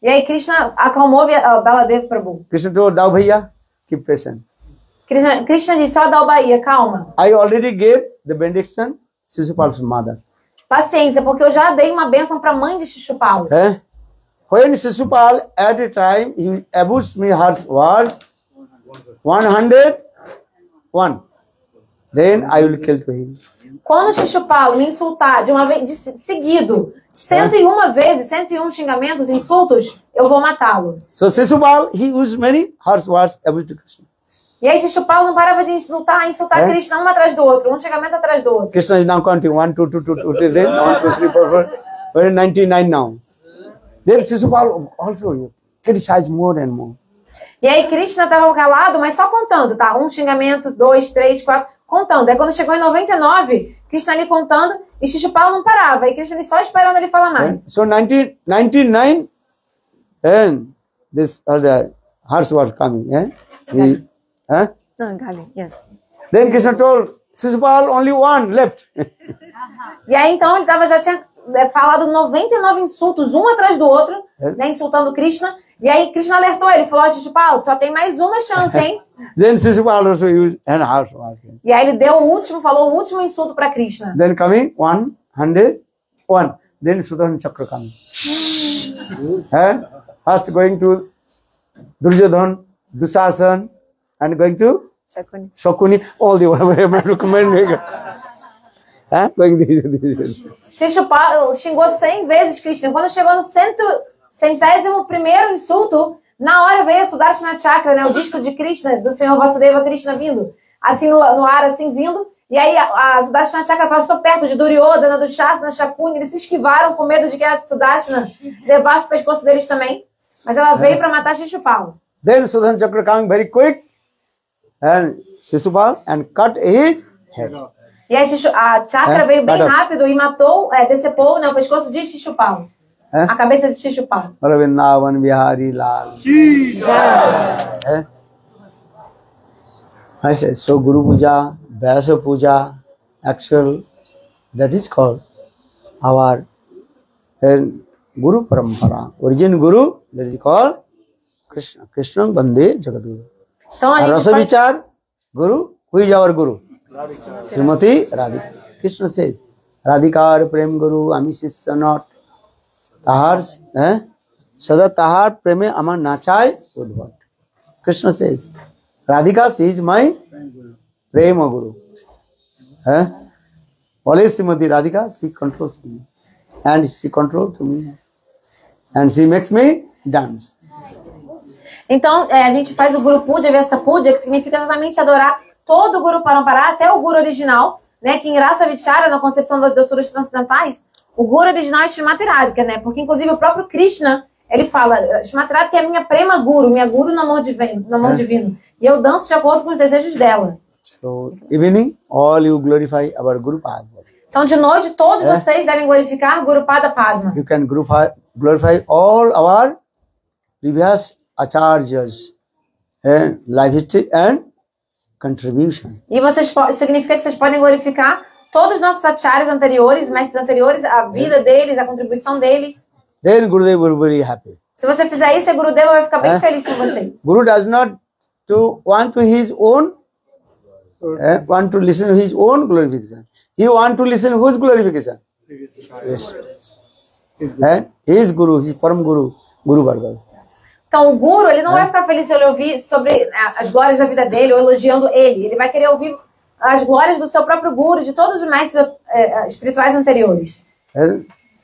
E aí Krishna acalmou uh, Baladeva Prabhu. Krishna told, Dao Bhaiya, keep patient. Krishna, Krishna disse, ó, Dalbaía, calma. I already gave the benediction, Sisupal's mother. Paciência, porque eu já dei uma bênção para a mãe de Shishupala. Eh? When Sisupal at a time he abused me her words, 101. Then I will kill him. Quando Shishupala me insultar de uma vez de se- seguido, 101 vezes, 101 xingamentos, insultos, eu vou matá-lo. So Sisupal, he used many harsh words to Krishna. E aí Shishupala não parava de insultar, insultar É? Krishna um atrás do outro, um xingamento atrás do outro. Krishna is now counting 1, 2, 2, 2, 2, 3, then 1, 2, 3, 4, 4. We're in 99 now. Also criticized more and more. E aí Krishna estava calado, mas só contando, tá? Um xingamento, dois, três, quatro, contando. Aí quando chegou em 99, Krishna ali contando e Shishupala não parava. E Krishna ali só esperando ele falar mais. So 19, 99, and this are the harsh words coming. Eh? He, eh? Yes. Then Krishna told, Sisupal, only one left. E aí então ele tava, já tinha é, falado 99 insultos, um atrás do outro, É. né, insultando Krishna. E aí Krishna alertou ele, falou, ó, Shishupala, só tem mais uma chance, hein? then Sisupal also used and words. e aí ele deu o último, falou o último insulto para Krishna. Then coming, one, hundred, one. Then Sudarshan Chakra coming. eh? First going to Duryodhan, Dusasan, and going to Shakuni, all the way recommending. eh? Going this, Shishupala xingou 100 vezes Krishna. Quando chegou no cento, centésimo primeiro insulto, na hora veio a Sudarshana Chakra, né, o disco de Krishna, do Senhor Vasudeva Krishna vindo, assim no, no ar, assim vindo. E aí a, a Sudarshana Chakra passou perto de Duryodhana, do Shasana, Shakuni, eles se esquivaram com medo de que a Sudarshana levasse o pescoço deles também. Mas ela veio para matar Shishupala. Then Sudarshan Chakra coming very quick, and Sisupal, and cut his head. E aí a Chakra É, veio bem rápido e matou, é, decepou né, o pescoço de Shishupala. É? A cabeça de Shishupala. Vrindavan Bihari Lal. Eh? Okay, so Guru Puja, Vyasa Puja, actual, that is called our uh, Guru Parampara. Origin Guru, that is called Krishna. Krishna Bande Jagadguru. Então a gente Rasa faz... Vichar, Guru, who is our Guru? Srimati Radhika. Krishna says, Radhikar Prem Guru, Ami Sisya not. তাহার হ্যাঁ সদা তাহার প্রেমে আমার নাচায় উদ্ভট কৃষ্ণ সেজ Radhika is my প্রেম গুরু হ্যাঁ always Shrimati Radhika she controls me and she control to me and she makes me dance Então, é, a gente faz o Guru Puja, Vyasa Puja, que significa exatamente adorar todo o Guru Parampara, até o Guru original, né? Que em Rasa Vichara, na concepção das doçuras transcendentais, o Guru original é Srimati Radhika, né? Porque, inclusive, o próprio Krishna Ele fala, Shrimatiratka que é minha prema guru, minha guru no amor divino, no amor É. divino. E eu danço de acordo com os desejos dela. So evening, all you glorify our Guru Padma. Então, de noite, todos É. vocês devem glorificar Guru Pada Padma. You can glorify, all our previous acharyas and life history and contribution. E vocês significa que vocês podem glorificar todos os nossos acharyas anteriores, mestres anteriores, a vida deles, a contribuição deles. Then Gurudev will be happy. Se você fizer isso, a Gurudeva vai ficar bem É. feliz com você. Guru does not to want to his own eh, want to listen to his own glorification. He want to listen whose glorification? Yes. And his guru, his param guru, Guru Varga. Então, o Guru, ele não vai ficar feliz se ele ouvir sobre ah, as glórias da vida dele ou elogiando ele. Ele vai querer ouvir as glórias do seu próprio Guru, de todos os mestres eh, espirituais anteriores. Eh,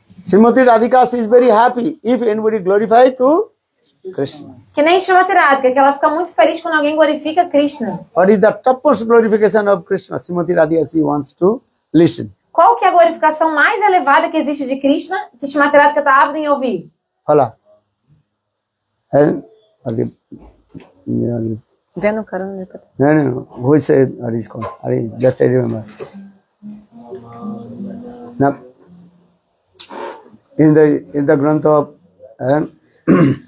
Srimati Radhika is very happy if anybody glorify to Krishna. Que nem Srimati Radhika, que ela fica muito feliz quando alguém glorifica Krishna. What is the topmost glorification of Krishna? Srimati Radhika she wants to listen. Qual que é a glorificação mais elevada que existe de Krishna que Srimati Radhika está ávida em ouvir? Fala. And again, yeah, Vendo caramba. No, no, no. Who said what is called? Hare, just I remember. Now, in the in the Grantha of uh,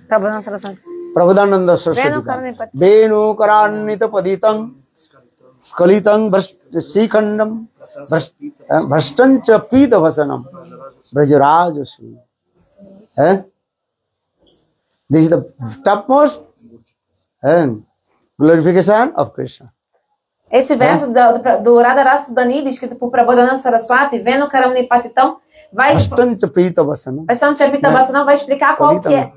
Prabhupada Saraswati. Prabhudananda Saraswati, Venu Karnipati. Venu Karanita Paditang Skalitang Sikhandam Bhrastancha Pita Vasanam Brajarajasu. Eh? This is the topmost and Glorification of Krishna. Esse verso é? do, do Radharasu Danida, escrito por Prabodhananda Saraswati, vendo Karamani Patitam, vai, é? vai explicar qual que é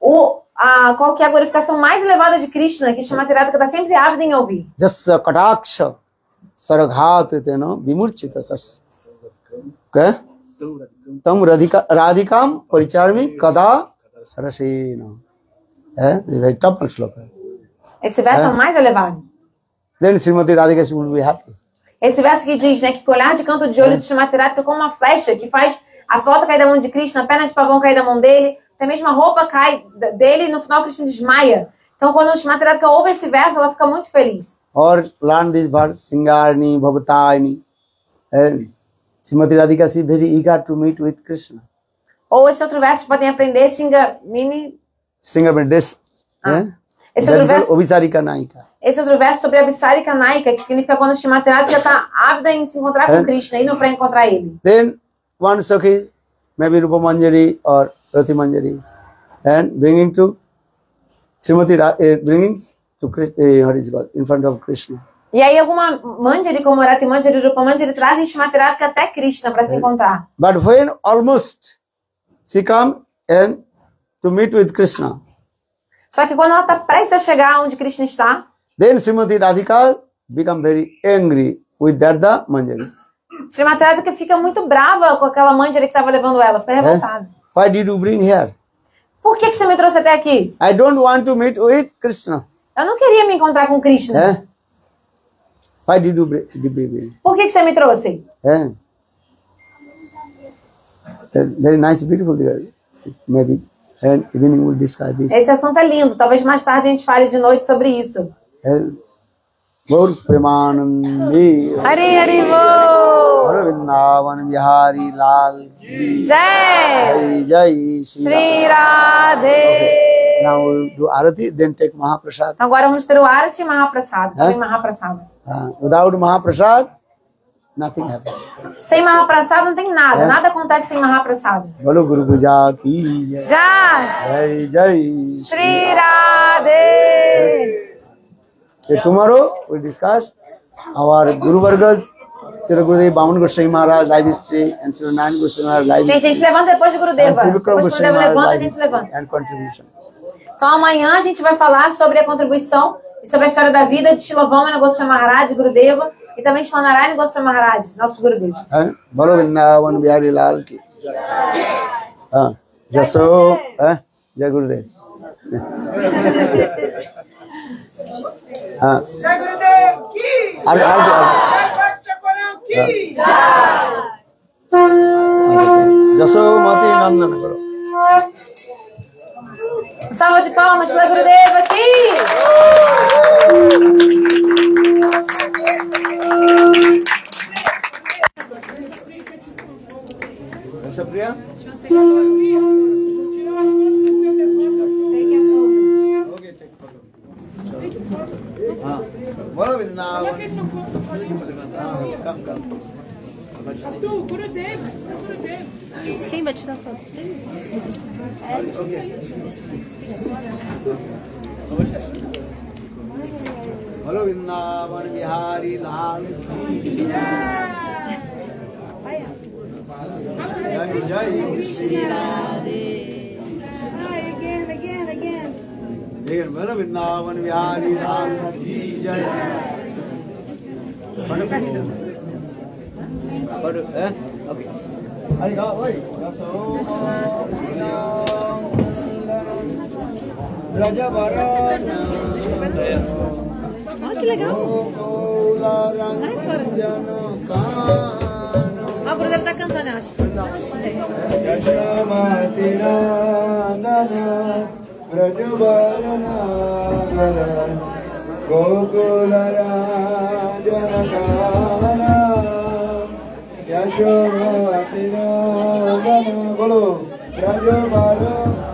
o, a, qual que é a glorificação mais elevada de Krishna, que chama Tirata, que está sempre ávida em ouvir. Jasya Kataksha Saraghat Teno Vimurchita Tas. Tam Radhika, Radhikam Paricharmi Kada Sarasena. É? Top श्लोक है Esse verso é, o é. mais elevado. Then Srimati que will be rápido. Esse verso que diz, né, que o olhar de canto de olho é. do Srimati Radhika é como uma flecha que faz a foto cair da mão de Krishna, a perna de pavão cair da mão dele, até mesmo a roupa cai dele e no final Cristo desmaia. Então quando o Srimati Radhika ouve esse verso, ela fica muito feliz. Or learn this verse, Singarni, Bhavataini. É. Srimati is very eager to meet with Krishna. Ou esse outro verso podem aprender, Singarni... Singarni, this. Ah. Yeah? Esse outro verso, Naika esse outro verso sobre a Abhisarika Naika, que significa quando Shrimati Radhika está ávida em se encontrar com. Krishna, indo para encontrar ele. Then one Sakhi, maybe Rupa Manjari or Rati Manjari, and bringing to Srimati, uh, bringing to Krishna, uh, what is called, in front of Krishna. E aí alguma Manjari, como Rati Manjari, Rupa Manjari, trazem Shrimati Radhika até Krishna para se encontrar. But when almost she come and to meet with Krishna, Só que quando ela está prestes a chegar onde Krishna está, then Srimati Radhika become very angry with that the Manjari. Shrimati Radhika fica muito brava com aquela Manjari que estava levando ela, fica Eh? revoltada. Why did you bring here? Por que, que você me trouxe até aqui? I don't want to meet with Krishna. Eu não queria me encontrar com Krishna. Eh? Why did you bring? Bring? Por que, que você me trouxe? That- Very nice, beautiful. girl. Maybe and evening we'll discuss this. Esse assunto é lindo. Talvez mais tarde a gente fale de noite sobre isso. And Gaur Premanandi Hari Hari Bo! Vrindavan Vihari Lal Jai! Jai Shri. Sri Radhe! Now we'll do Arati, then take Mahaprasad. Então agora vamos ter o Arati e Mahaprasad. É? Mahaprasad. Uh, without Mahaprasad, nothing happens. Sem Mahaprasad não tem nada. É? Nada acontece sem Mahaprasad. Bolo Guru Puja ki Jai. Jai! Jai Sri Radhe! So tomorrow we'll discuss our Guru Vargas, Sri Gurudev Baman Goswami Maharaj life history and Sri Narayan Goswami Maharaj life Gente, a gente levanta depois de Gurudeva. Depois que o Goswami Gurudeva levanta, a gente levanta. and contribution. Então amanhã a gente vai falar sobre a contribuição e sobre a história da vida de Shilovamana Goswami Maharaj, Gurudeva, e também de Shilanarayana Goswami Maharaj, nosso Gurudeva. Eh? Bolo Vrindavan Bihari Lal ki. Ah, Jaso, eh? Jai Gurudev. Ah, Jai Gurudev ki! Jai Bhat Chakoram ki! Jaso Mati Nandana Guru. Salva de palmas para Gurudeva aqui! Essa Priya? She was taking a photo. Take a photo. Take a photo. Quem vai tirar foto? É. Ok. बोलो वृंदावन बिहारी लाल जय बोलो वृंदावन बिहारी लाल की जय। अरे que legal. Ah, o Bruno tá cantando, eu acho. Yashoda Tirandana Bolo Rajo Balo